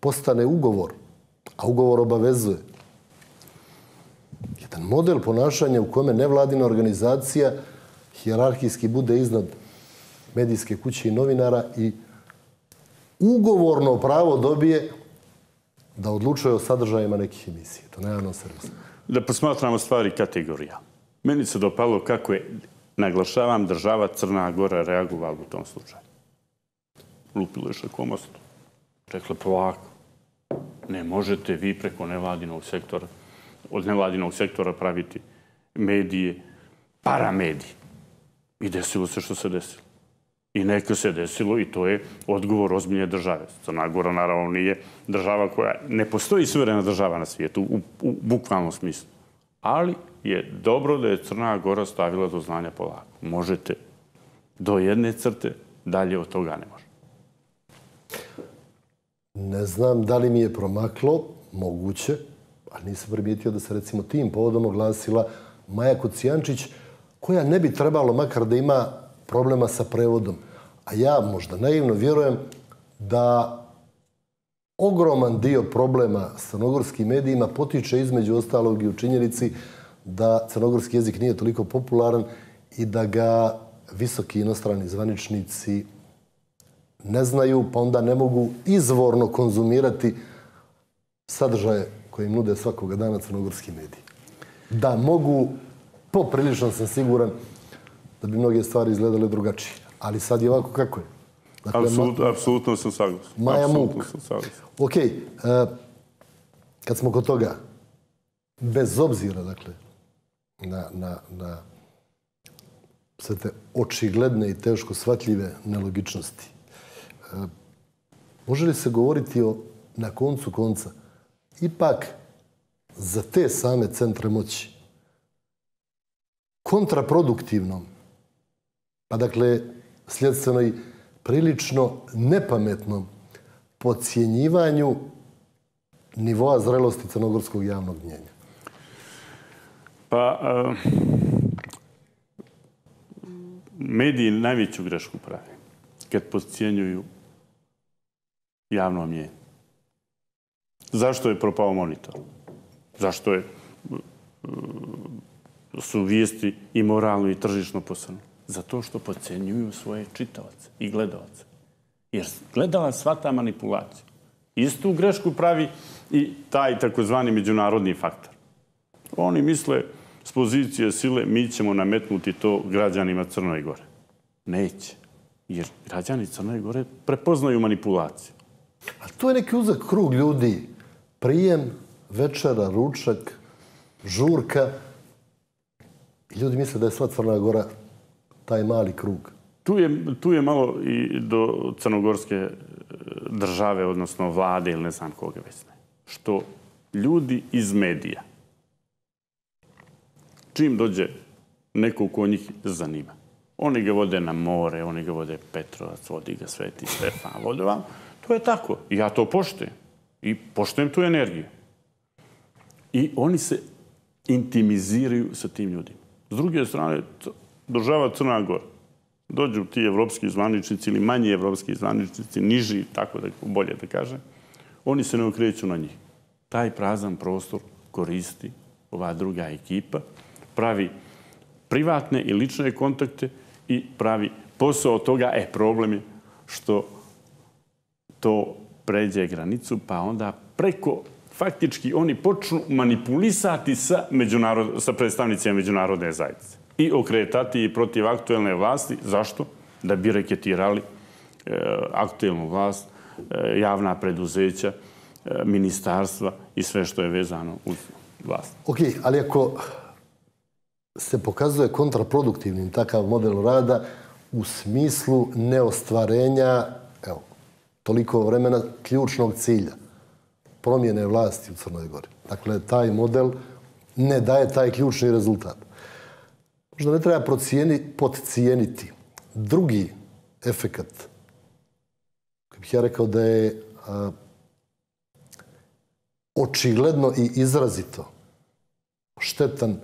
postane ugovor, a ugovor obavezuje. Jedan model ponašanja u kome nevladina organizacija hjerarhijski bude iznad medijske kuće i novinara i ugovorno pravo dobije da odlučuje o sadržajima nekih emisija. To najavno servisa. Da posmatramo stvari kategorija. Meni se dopalo kako je, naglašavam, država Crna Gora reagovala u tom slučaju. Lupilo je šakomostu. Rekla, pa polako, ne možete vi preko nevladinog sektora, od nevladinog sektora praviti medije, paramedije. I desilo se što se desilo. I neka se desilo i to je odgovor ozbiljne države. Crna Gora naravno nije država koja... Ne postoji suverena država na svijetu u, u bukvalnom smislu. Ali je dobro da je Crna Gora stavila do znanja polako. Možete do jedne crte, dalje od toga ne može. Ne znam da li mi je promaklo, moguće, ali nisam primijetio da se recimo tim povodom oglasila Maja Kocijančić, koja ne bi trebalo makar da ima problema sa prevodom. A ja možda naivno vjerujem da ogroman dio problema s crnogorskim medijima potiče između ostalog i u činjenici da crnogorski jezik nije toliko popularan i da ga visoki inostrani zvaničnici ne znaju, pa onda ne mogu izvorno konzumirati sadržaje koje im nude svakoga dana crnogorski mediji. Da mogu, poprilično sam siguran, da bi mnoge stvari izgledale drugačije. Ali sad je ovako kako je. Dakle, apsolutno, apsolutno sam saglasan. Maja Muk. Sam saglasan. Ok, uh, kad smo kod toga, bez obzira, dakle, na, na, na sve te očigledne i teško shvatljive nelogičnosti, može li se govoriti o, na koncu konca, ipak za te same centre moći, kontraproduktivnom pa dakle, sljedstveno i prilično nepametnom pocijenjivanju nivoa zrelosti crnogorskog javnog mnjenja? Pa, uh, mediji najveću grešku pravi kad pocijenjuju javno mnjenje. Zašto je propao monitor? Zašto je, e, su vijesti i moralno i tržišno posrnu? Zato što pocenjuju svoje čitavace i gledavace. Jer gledalac svata manipulacija. Istu grešku pravi i taj takozvani međunarodni faktor. Oni misle s pozicije sile mi ćemo nametnuti to građanima Crnoj Gore. Neće. Jer građani Crnoj Gore prepoznaju manipulaciju. A to je neki uzak krug ljudi. Prijem, večera, ručak, žurka. I ljudi misle da je sva Crna Gora taj mali krug. Tu je, tu je malo i do crnogorske e, države, odnosno vlade ili ne znam koga već ne. Što ljudi iz medija, čim dođe neko ko njih zanima, oni ga vode na more, oni ga vode Petrovac, vodi ga Sveti Stefan, vode vam. To je tako. I ja to poštujem. I poštujem tu energiju. I oni se intimiziraju sa tim ljudima. S druge strane, država Crna Gora, dođu ti evropski zvaničnici ili manji evropski zvaničnici, niži, tako da bolje da kažem, oni se ne okreću na njih. Taj prazan prostor koristi ova druga ekipa, pravi privatne i lične kontakte i pravi posao od toga. E, problem je što to pređe granicu, pa onda preko faktički oni počnu manipulisati sa, međunarod, sa predstavnicima međunarodne zajednice i okretati protiv aktuelne vlasti. Zašto? Da bi reketirali e, aktuelnu vlast, e, javna preduzeća, e, ministarstva i sve što je vezano uz vlast. Ok, ali ako se pokazuje kontraproduktivnim takav model rada u smislu neostvarenja evo, toliko vremena ključnog cilja promjene vlasti u Crnoj Gori. Dakle, taj model ne daje taj ključni rezultat možda ne treba procijeni, podcijeniti drugi efekat, koji bih ja rekao da je a, očigledno i izrazito štetan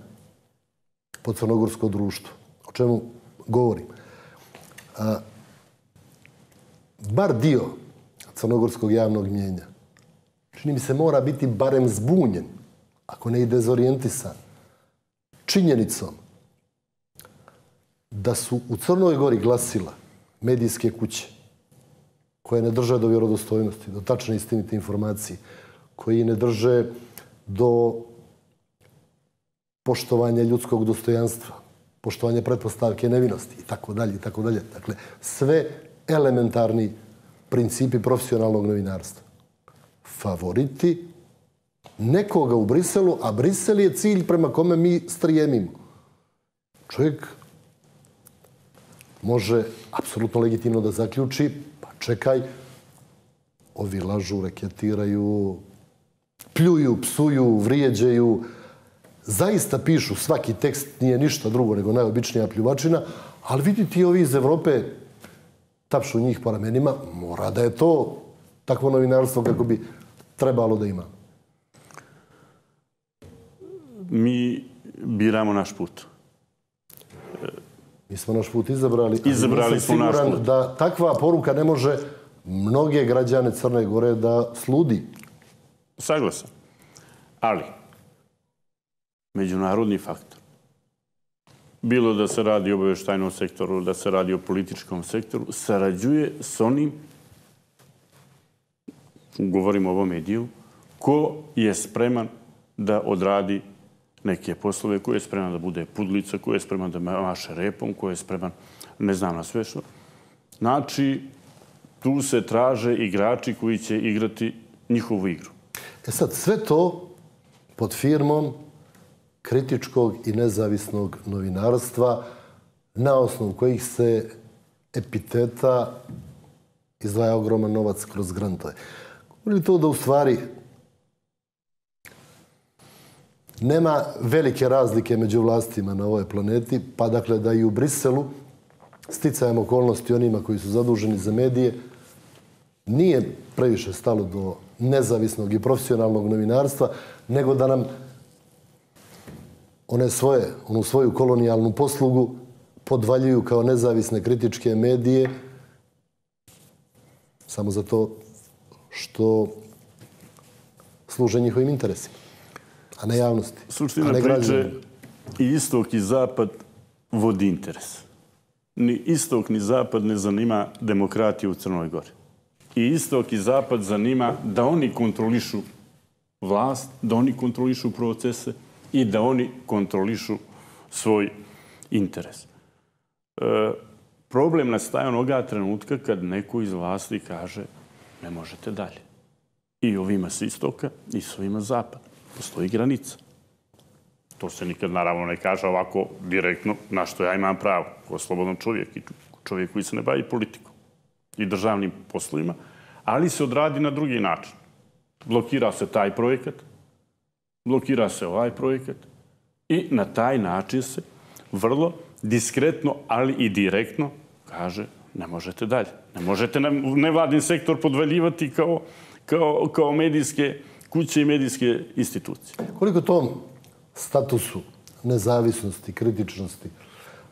po crnogorsko društvo. O čemu govorim? A, bar dio crnogorskog javnog mjenja, čini mi se, mora biti barem zbunjen, ako ne i dezorijentisan, činjenicom da su u Crnoj Gori glasila medijske kuće koje ne drže do vjerodostojnosti, do tačne istinite informacije, koji ne drže do poštovanja ljudskog dostojanstva, poštovanja pretpostavke nevinosti i tako dalje i tako dalje. Dakle, sve elementarni principi profesionalnog novinarstva. Favoriti nekoga u Briselu, a Brisel je cilj prema kome mi strijemimo. Čovjek može apsolutno legitimno da zaključi, pa čekaj, ovi lažu, reketiraju, pljuju, psuju, vrijeđaju, zaista pišu, svaki tekst nije ništa drugo nego najobičnija pljuvačina, ali vidite ovi iz Evrope tapšu njih po ramenima, mora da je to takvo novinarstvo kako bi trebalo da ima. Mi biramo naš put. Mi smo naš put izabrali. Izabrali smo naš put. Da takva poruka ne može mnoge građane Crne Gore da sludi. Saglasan. Ali, međunarodni faktor, bilo da se radi o obaveštajnom sektoru, da se radi o političkom sektoru, sarađuje s onim, govorimo o ovom mediju, ko je spreman da odradi neke poslove, ko je spreman da bude pudlica, ko je spreman da maše repom, ko je spreman, ne znam na sve što. Znači, tu se traže igrači koji će igrati njihovu igru. E sad, sve to pod firmom kritičkog i nezavisnog novinarstva na osnovu kojih se epiteta izdvaja ogroman novac kroz grantove. Govori to da u stvari nema velike razlike među vlastima na ovoj planeti, pa dakle da i u Briselu sticajem okolnosti onima koji su zaduženi za medije nije previše stalo do nezavisnog i profesionalnog novinarstva, nego da nam one svoje, onu svoju kolonijalnu poslugu podvaljuju kao nezavisne kritičke medije samo zato što služe njihovim interesima, a ne javnosti. Suština priče i istok i zapad vodi interes. Ni istok ni zapad ne zanima demokratiju u Crnoj Gori. I istok i zapad zanima da oni kontrolišu vlast, da oni kontrolišu procese, i da oni kontrolišu svoj interes. E, problem nastaje onoga trenutka kad neko iz vlasti kaže ne možete dalje. I ovima s istoka i s ovima zapad. Postoji granica. To se nikad naravno ne kaže ovako direktno na što ja imam pravo kao slobodan čovjek i čovjek koji se ne bavi politikom i državnim poslovima, ali se odradi na drugi način. Blokira se taj projekat, blokira se ovaj projekat i na taj način se vrlo diskretno, ali i direktno kaže ne možete dalje. Ne možete nevladin sektor podvaljivati kao, kao, kao medijske kuće i medijske institucije. Koliko tom statusu nezavisnosti, kritičnosti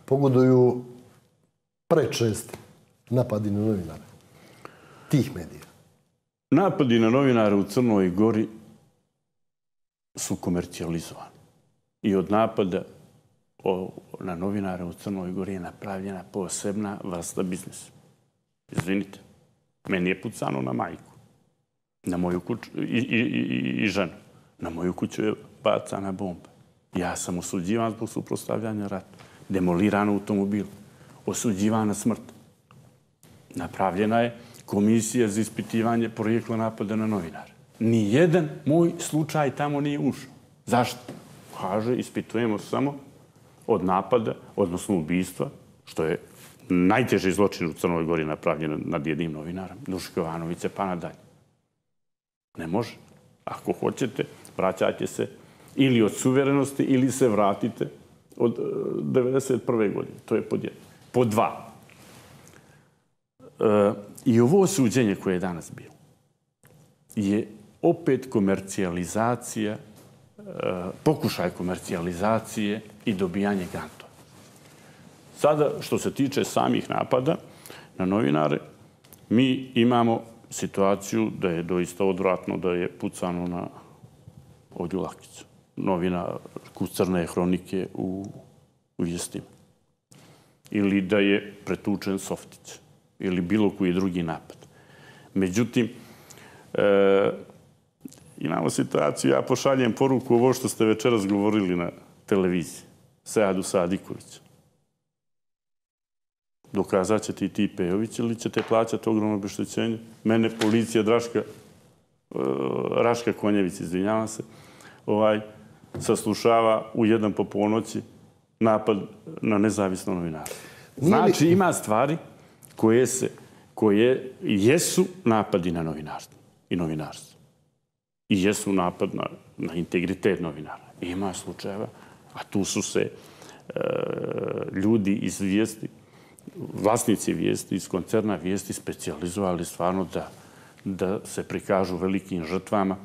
pogoduju prečesti napadi na novinare tih medija? Napadi na novinare u Crnoj Gori su komercijalizovani. I od napada na novinare u Crnoj Gori je napravljena posebna vrsta biznesa. Izvinite, meni je pucano na majku, na moju kuću i, i, i, i ženu. Na moju kuću je bacana bomba. Ja sam osuđivan zbog suprostavljanja rata. Demoliran automobil. Osuđivana na smrt. Napravljena je komisija za ispitivanje porijekla napada na novinare ni jedan moj slučaj tamo nije ušao. Zašto? Kaže, ispitujemo samo od napada, odnosno ubistva, što je najteži zločin u Crnoj Gori napravljen nad jednim novinarom, Duško Jovanovice, pa nadalje. Ne može. Ako hoćete, vraćajte se ili od suverenosti ili se vratite od e, 1991. Godine. To je pod jedan. Pod dva. E, I ovo suđenje koje je danas bilo je opet komercijalizacija, e, pokušaj komercijalizacije i dobijanje grantova. Sada, što se tiče samih napada na novinare, mi imamo situaciju da je doista odvratno da je pucano na Olju Lakicu, novina Crne hronike u, u Ili da je pretučen Softić ili bilo koji drugi napad. Međutim, e, imamo situaciju, ja pošaljem poruku ovo što ste večeras govorili na televiziji. Seadu Sadiković. Dokazat ćete i ti Pejović ili ćete plaćati ogromno obeštećenje? Mene policija Draška, uh, Raška Konjević, izvinjavam se, ovaj, saslušava u jedan po ponoći napad na nezavisno novinarstvo. Znači, ima stvari koje se koje jesu napadi na novinarstvo i novinarstvo. I jesu napad na, na integritet novinara. Ima slučajeva, a tu su se e, ljudi iz vijesti, vlasnici vijesti iz koncerna vijesti specializovali stvarno da, da se prikažu velikim žrtvama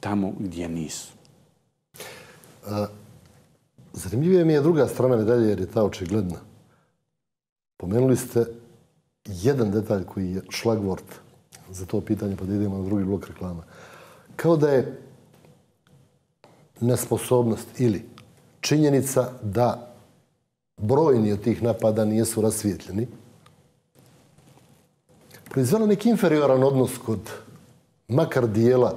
tamo gdje nisu. E, a, zanimljivije mi je druga strana medalje jer je ta očigledna. Pomenuli ste jedan detalj koji je šlagvort za to pitanje, pa da idemo na drugi blok reklama. Kao da je nesposobnost ili činjenica da brojni od tih napada nijesu rasvjetljeni, proizvela neki inferioran odnos kod makar dijela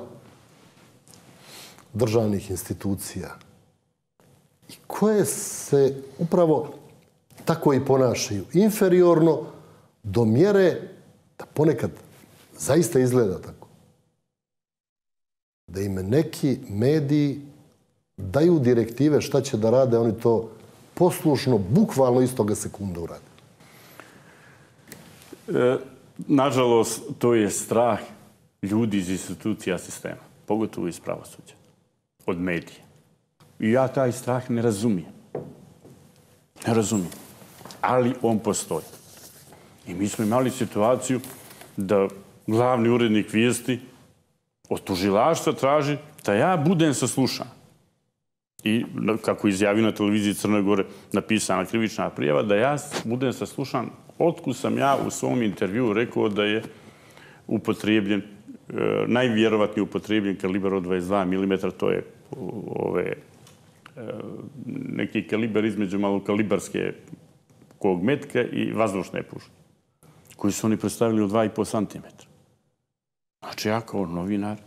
državnih institucija i koje se upravo tako i ponašaju. Inferiorno, do mjere da ponekad zaista izgleda tako. Da im neki mediji daju direktive šta će da rade, oni to poslušno, bukvalno istoga sekunda urade. E, nažalost, to je strah ljudi iz institucija sistema, pogotovo iz pravosuđa, od medije. I ja taj strah ne razumijem. Ne razumijem. Ali on postoji. I mi smo imali situaciju da glavni urednik vijesti od tužilaštva traži da ja budem saslušan. I kako izjavio na televiziji Crne Gore napisana krivična prijava, da ja budem saslušan otkud sam ja u svom intervju rekao da je upotrijebljen, e, najvjerovatniji upotrijebljen kalibar od 22 mm, to je ove, e, neki kalibar između malokalibarske kog metka i vazdušne puške koji su oni predstavili u 2,5 cm. Znači, ja kao novinar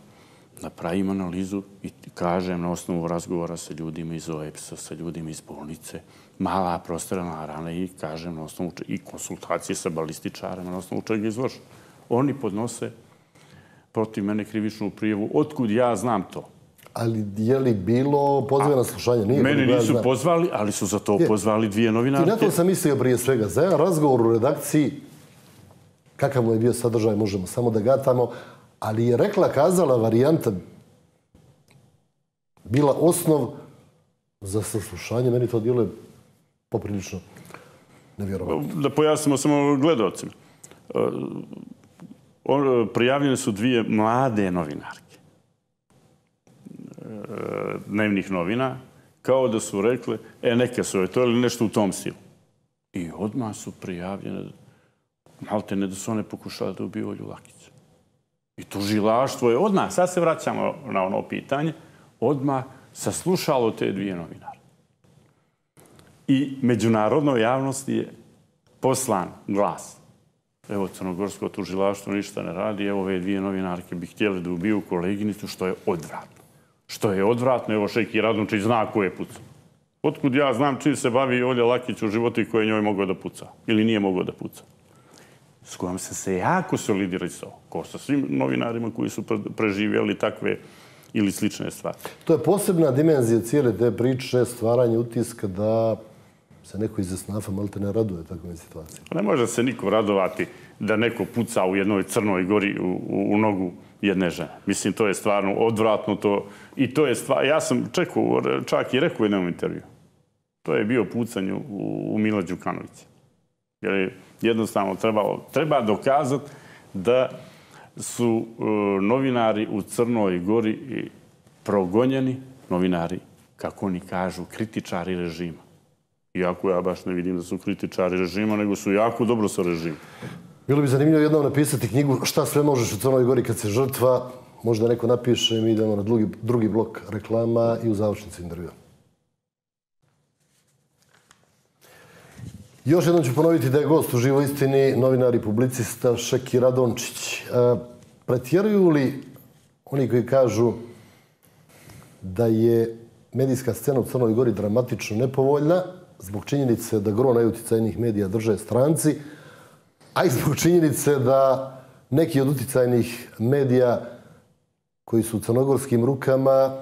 napravim analizu i kažem na osnovu razgovora sa ljudima iz OEPS-a, sa ljudima iz bolnice, mala prostorana rana i kažem na osnovu i konsultacije sa balističarima na osnovu čega izvršu. Oni podnose protiv mene krivičnu prijevu. Otkud ja znam to? Ali je li bilo pozive na slušanje? Nije mene nisu pozvali, ali su za to pozvali dvije novinarke. I na to sam mislio prije svega. Za jedan razgovor u redakciji kakav mu je bio sadržaj, možemo samo da gatamo, ali je rekla, kazala varijanta bila osnov za saslušanje. Meni to djeluje poprilično nevjerovatno. Da pojasnimo samo gledalcima. E, prijavljene su dvije mlade novinarke e, dnevnih novina, kao da su rekli, e, neka su to ili nešto u tom stilu. I odmah su prijavljene malte ne da su one pokušale da ubiju Olju Lakić. I tužilaštvo je odmah, sad se vraćamo na ono pitanje, odmah saslušalo te dvije novinare. I međunarodnoj javnosti je poslan glas. Evo, crnogorsko tužilaštvo ništa ne radi, evo ove dvije novinarke bi htjeli da ubiju koleginicu, što je odvratno. Što je odvratno, evo Šeki Radončić zna ko je pucao. Otkud ja znam čiji se bavi Olja Lakić u životu i koje njoj mogao da puca. Ili nije mogao da puca s kojom sam se jako solidarizao, kao sa svim novinarima koji su preživjeli takve ili slične stvari. To je posebna dimenzija cijele te priče, stvaranje utiska da se neko iz snafa malo te ne raduje takve situacije. Pa ne može se niko radovati da neko puca u jednoj crnoj gori u, u, u nogu jedne žene. Mislim, to je stvarno odvratno. To, I to je stvar... Ja sam čekao, čak i rekao u jednom intervju. To je bio pucanju u, u Mila Đukanovića Jer je jednostavno trebalo, treba dokazati da su e, novinari u Crnoj Gori progonjeni, novinari, kako oni kažu, kritičari režima. Iako ja baš ne vidim da su kritičari režima, nego su jako dobro sa režimom. Bilo bi zanimljivo jednom napisati knjigu šta sve možeš u Crnoj Gori kad se žrtva, možda neko napiše, mi idemo na drugi, drugi blok reklama i u završnici intervjua. Još jednom ću ponoviti da je gost u živo istini novinar i publicista Šeki Radončić. E, pretjeruju li oni koji kažu da je medijska scena u Crnoj Gori dramatično nepovoljna zbog činjenice da gro najuticajnijih medija drže stranci, a i zbog činjenice da neki od uticajnih medija koji su u crnogorskim rukama,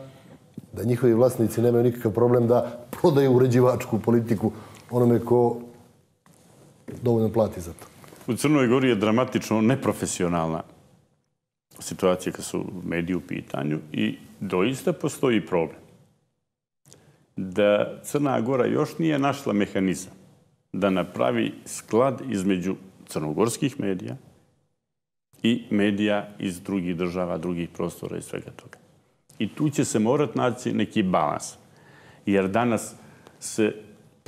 da njihovi vlasnici nemaju nikakav problem da prodaju uređivačku politiku onome ko dovoljno plati za to. U Crnoj Gori je dramatično neprofesionalna situacija kad su mediji u pitanju i doista postoji problem da Crna Gora još nije našla mehanizam da napravi sklad između crnogorskih medija i medija iz drugih država, drugih prostora i svega toga. I tu će se morat naći neki balans. Jer danas se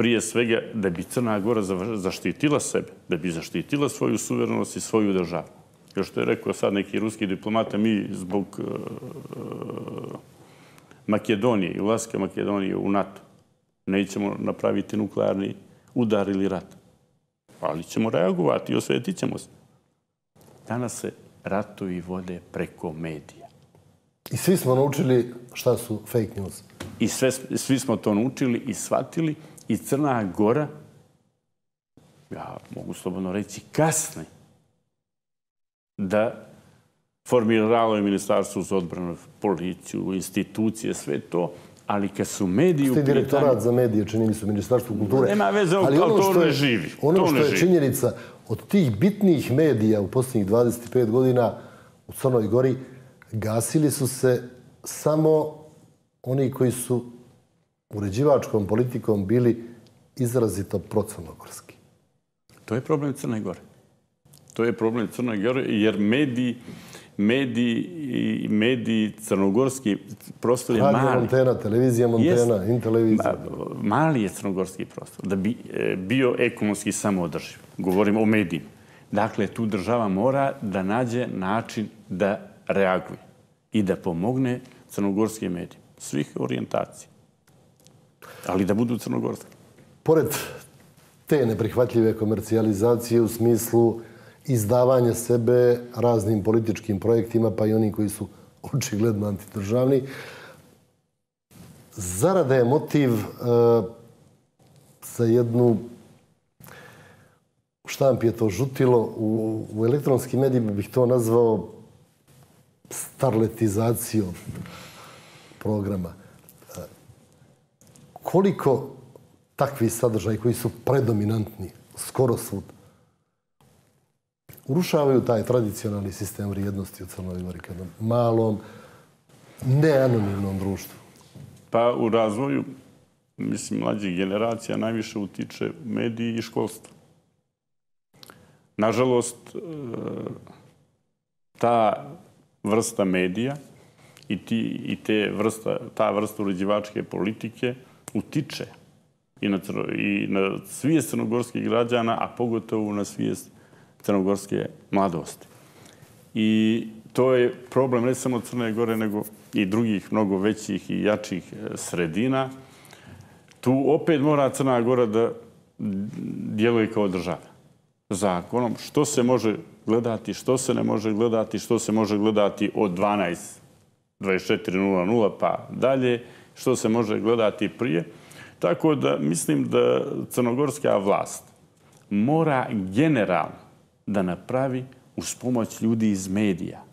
prije svega da bi Crna Gora zaštitila sebe, da bi zaštitila svoju suverenost i svoju državu. Još što je rekao sad neki ruski diplomata, mi zbog uh, Makedonije i ulaske Makedonije u NATO nećemo napraviti nuklearni udar ili rat. Ali ćemo reagovati i osvetit ćemo se. Danas se ratovi vode preko medija. I svi smo naučili šta su fake news. I sve, svi smo to naučili i shvatili i Crna Gora, ja mogu slobodno reći, kasni da formiralo je ministarstvo za odbranu, policiju, institucije, sve to, ali kad su mediji u pitanju... direktorat za medije, čini mi su ministarstvo kulture. Nema veze, ali, ono to ne živi. Ono što je činjenica, od tih bitnih medija u posljednjih 25 godina u Crnoj Gori, gasili su se samo oni koji su uređivačkom politikom bili izrazito procrnogorski. To je problem Crne Gore. To je problem Crne Gore, jer mediji, mediji mediji crnogorski prostor je mali. Radio Montena, televizija Montena, yes. in televizija. Mali je crnogorski prostor da bi e, bio ekonomski samoodrživ. Govorimo o medijima. Dakle, tu država mora da nađe način da reaguje i da pomogne crnogorskim medijima. Svih orijentacija. Ali da budu crnogorski. Pored te neprihvatljive komercijalizacije u smislu izdavanja sebe raznim političkim projektima, pa i oni koji su očigledno antidržavni, zarada je motiv e, za jednu štamp je to žutilo u, u elektronskim medijima bih to nazvao starletizacijom programa. Koliko takvi sadržaj koji su predominantni skoro svud urušavaju taj tradicionalni sistem vrijednosti u Crnoj Gori kao malom, neanonimnom društvu? Pa u razvoju, mislim, mlađih generacija najviše utiče mediji i školstvo. Nažalost, e, ta vrsta medija i, ti, i te vrsta, ta vrsta uređivačke politike utiče i na, i na svijest crnogorskih građana, a pogotovo na svijest crnogorske mladosti. I to je problem ne samo Crne Gore, nego i drugih mnogo većih i jačih e, sredina. Tu opet mora Crna Gora da djeluje kao država. Zakonom što se može gledati, što se ne može gledati, što se može gledati od 12 24.00 pa dalje, što se može gledati prije. Tako da mislim da crnogorska vlast mora generalno da napravi uz pomoć ljudi iz medija,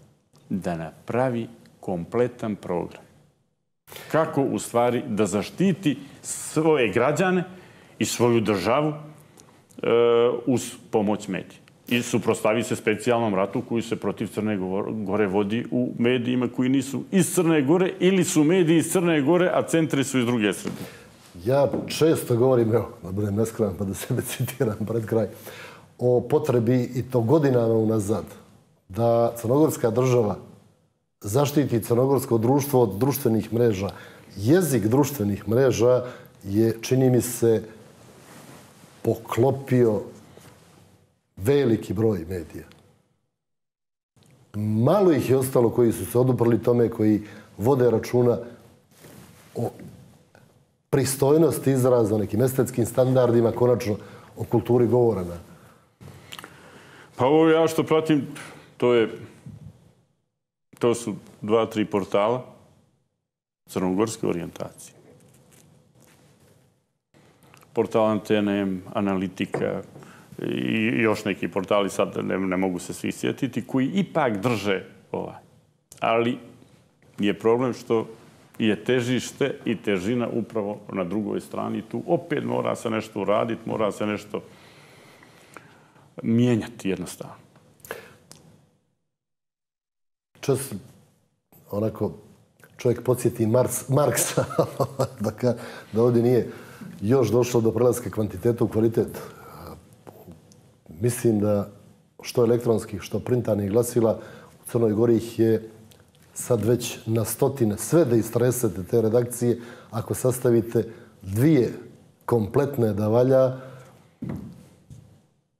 da napravi kompletan program. Kako u stvari da zaštiti svoje građane i svoju državu e, uz pomoć medija. I suprostavi se specijalnom ratu koji se protiv Crne Gore vodi u medijima koji nisu iz Crne Gore ili su mediji iz Crne Gore, a centri su iz druge sredine. Ja često govorim, evo, da budem neskran pa da sebe citiram pred kraj, o potrebi i to godinama unazad da crnogorska država zaštiti crnogorsko društvo od društvenih mreža. Jezik društvenih mreža je, čini mi se, poklopio veliki broj medija. Malo ih je ostalo koji su se oduprli tome, koji vode računa o pristojnosti izraza, o nekim estetskim standardima, konačno o kulturi govorana. Pa ovo ja što pratim, to je to su dva, tri portala crnogorske orijentacije. Portal Antena M, Analitika i još neki portali, sad ne, ne mogu se svi sjetiti, koji ipak drže ovaj. Ali je problem što je težište i težina upravo na drugoj strani. Tu opet mora se nešto uraditi, mora se nešto mijenjati jednostavno. Čas, onako, čovjek podsjeti Marks, Marksa, da, ka, da ovdje nije još došlo do prelaske kvantiteta u kvalitet. Mislim da što elektronskih, što printanih glasila u Crnoj Gori ih je sad već na stotine, sve da istresete te redakcije, ako sastavite dvije kompletne da valja,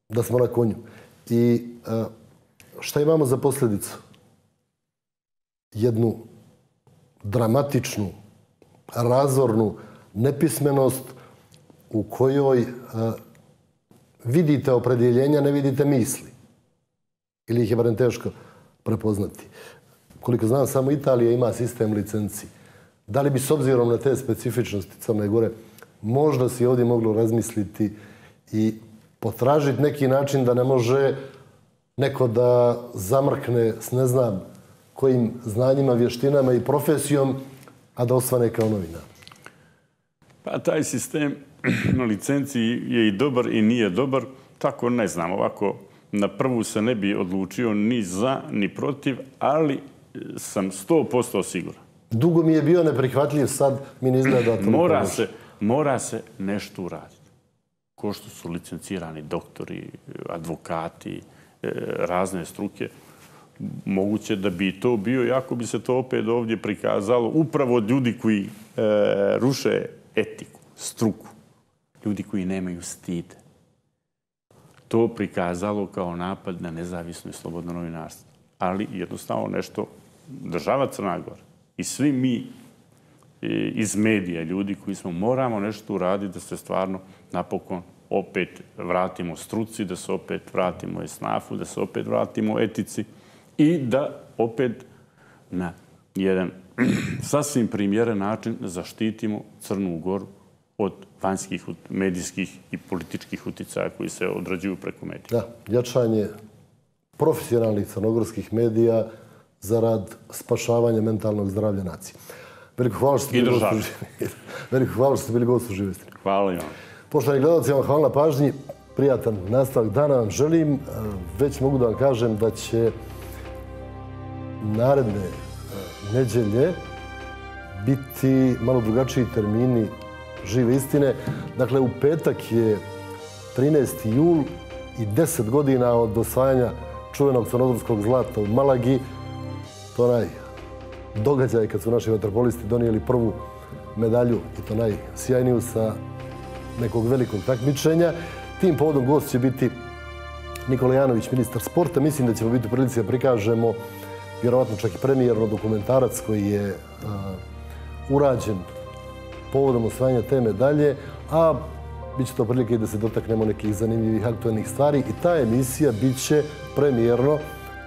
da smo na konju. I e, šta imamo za posljedicu? Jednu dramatičnu, razornu nepismenost u kojoj e, vidite opredjeljenja, ne vidite misli. Ili ih je barem teško prepoznati koliko znam, samo Italija ima sistem licenci. Da li bi s obzirom na te specifičnosti Crne Gore možda si ovdje moglo razmisliti i potražiti neki način da ne može neko da zamrkne s ne znam kojim znanjima, vještinama i profesijom, a da osvane kao novina? Pa taj sistem na licenci je i dobar i nije dobar. Tako ne znam, ovako na prvu se ne bi odlučio ni za, ni protiv, ali sam 100% siguran. Dugo mi je bio neprihvatljiv, sad mi ne izgleda da to mora se, mora se nešto uraditi. Ko što su licencirani doktori, advokati, e, razne struke, moguće da bi to bio, jako bi se to opet ovdje prikazalo, upravo od ljudi koji e, ruše etiku, struku, ljudi koji nemaju stid, To prikazalo kao napad na nezavisno i slobodno novinarstvo. Ali jednostavno nešto država Crna Gora i svi mi e, iz medija, ljudi koji smo, moramo nešto uraditi da se stvarno napokon opet vratimo struci, da se opet vratimo esnafu, da se opet vratimo etici i da opet na jedan sasvim primjeren način zaštitimo Crnu Goru od vanjskih medijskih i političkih uticaja koji se odrađuju preko medija. Da, jačanje profesionalnih crnogorskih medija, za rad spašavanja mentalnog zdravlja nacije. Veliko hvala što ste bili gost u Veliko hvala što ste bili gost u živostini. Hvala vam. Poštovani gledalci, vam hvala na pažnji. Prijatan nastavak dana vam želim. E, već mogu da vam kažem da će naredne e, neđelje biti malo drugačiji termini žive istine. Dakle, u petak je 13. jul i 10 godina od osvajanja čuvenog crnodorskog zlata u Malagi to onaj događaj kad su naši vaterpolisti donijeli prvu medalju i to najsjajniju sa nekog velikog takmičenja. Tim povodom gost će biti Nikola Janović, ministar sporta. Mislim da ćemo biti u prilici da prikažemo vjerovatno čak i premijerno dokumentarac koji je urađen povodom osvajanja te medalje, a bit će to prilike i da se dotaknemo nekih zanimljivih aktualnih stvari i ta emisija bit će premijerno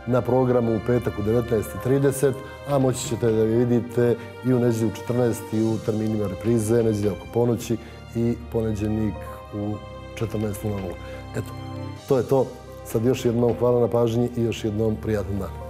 na programu u petak u 19.30, a moći ćete da je vidite i u neđelju u 14. i u terminima reprize, neđelja oko ponoći i poneđenik u 14.00. Eto, to je to. Sad još jednom hvala na pažnji i još jednom prijatan dan.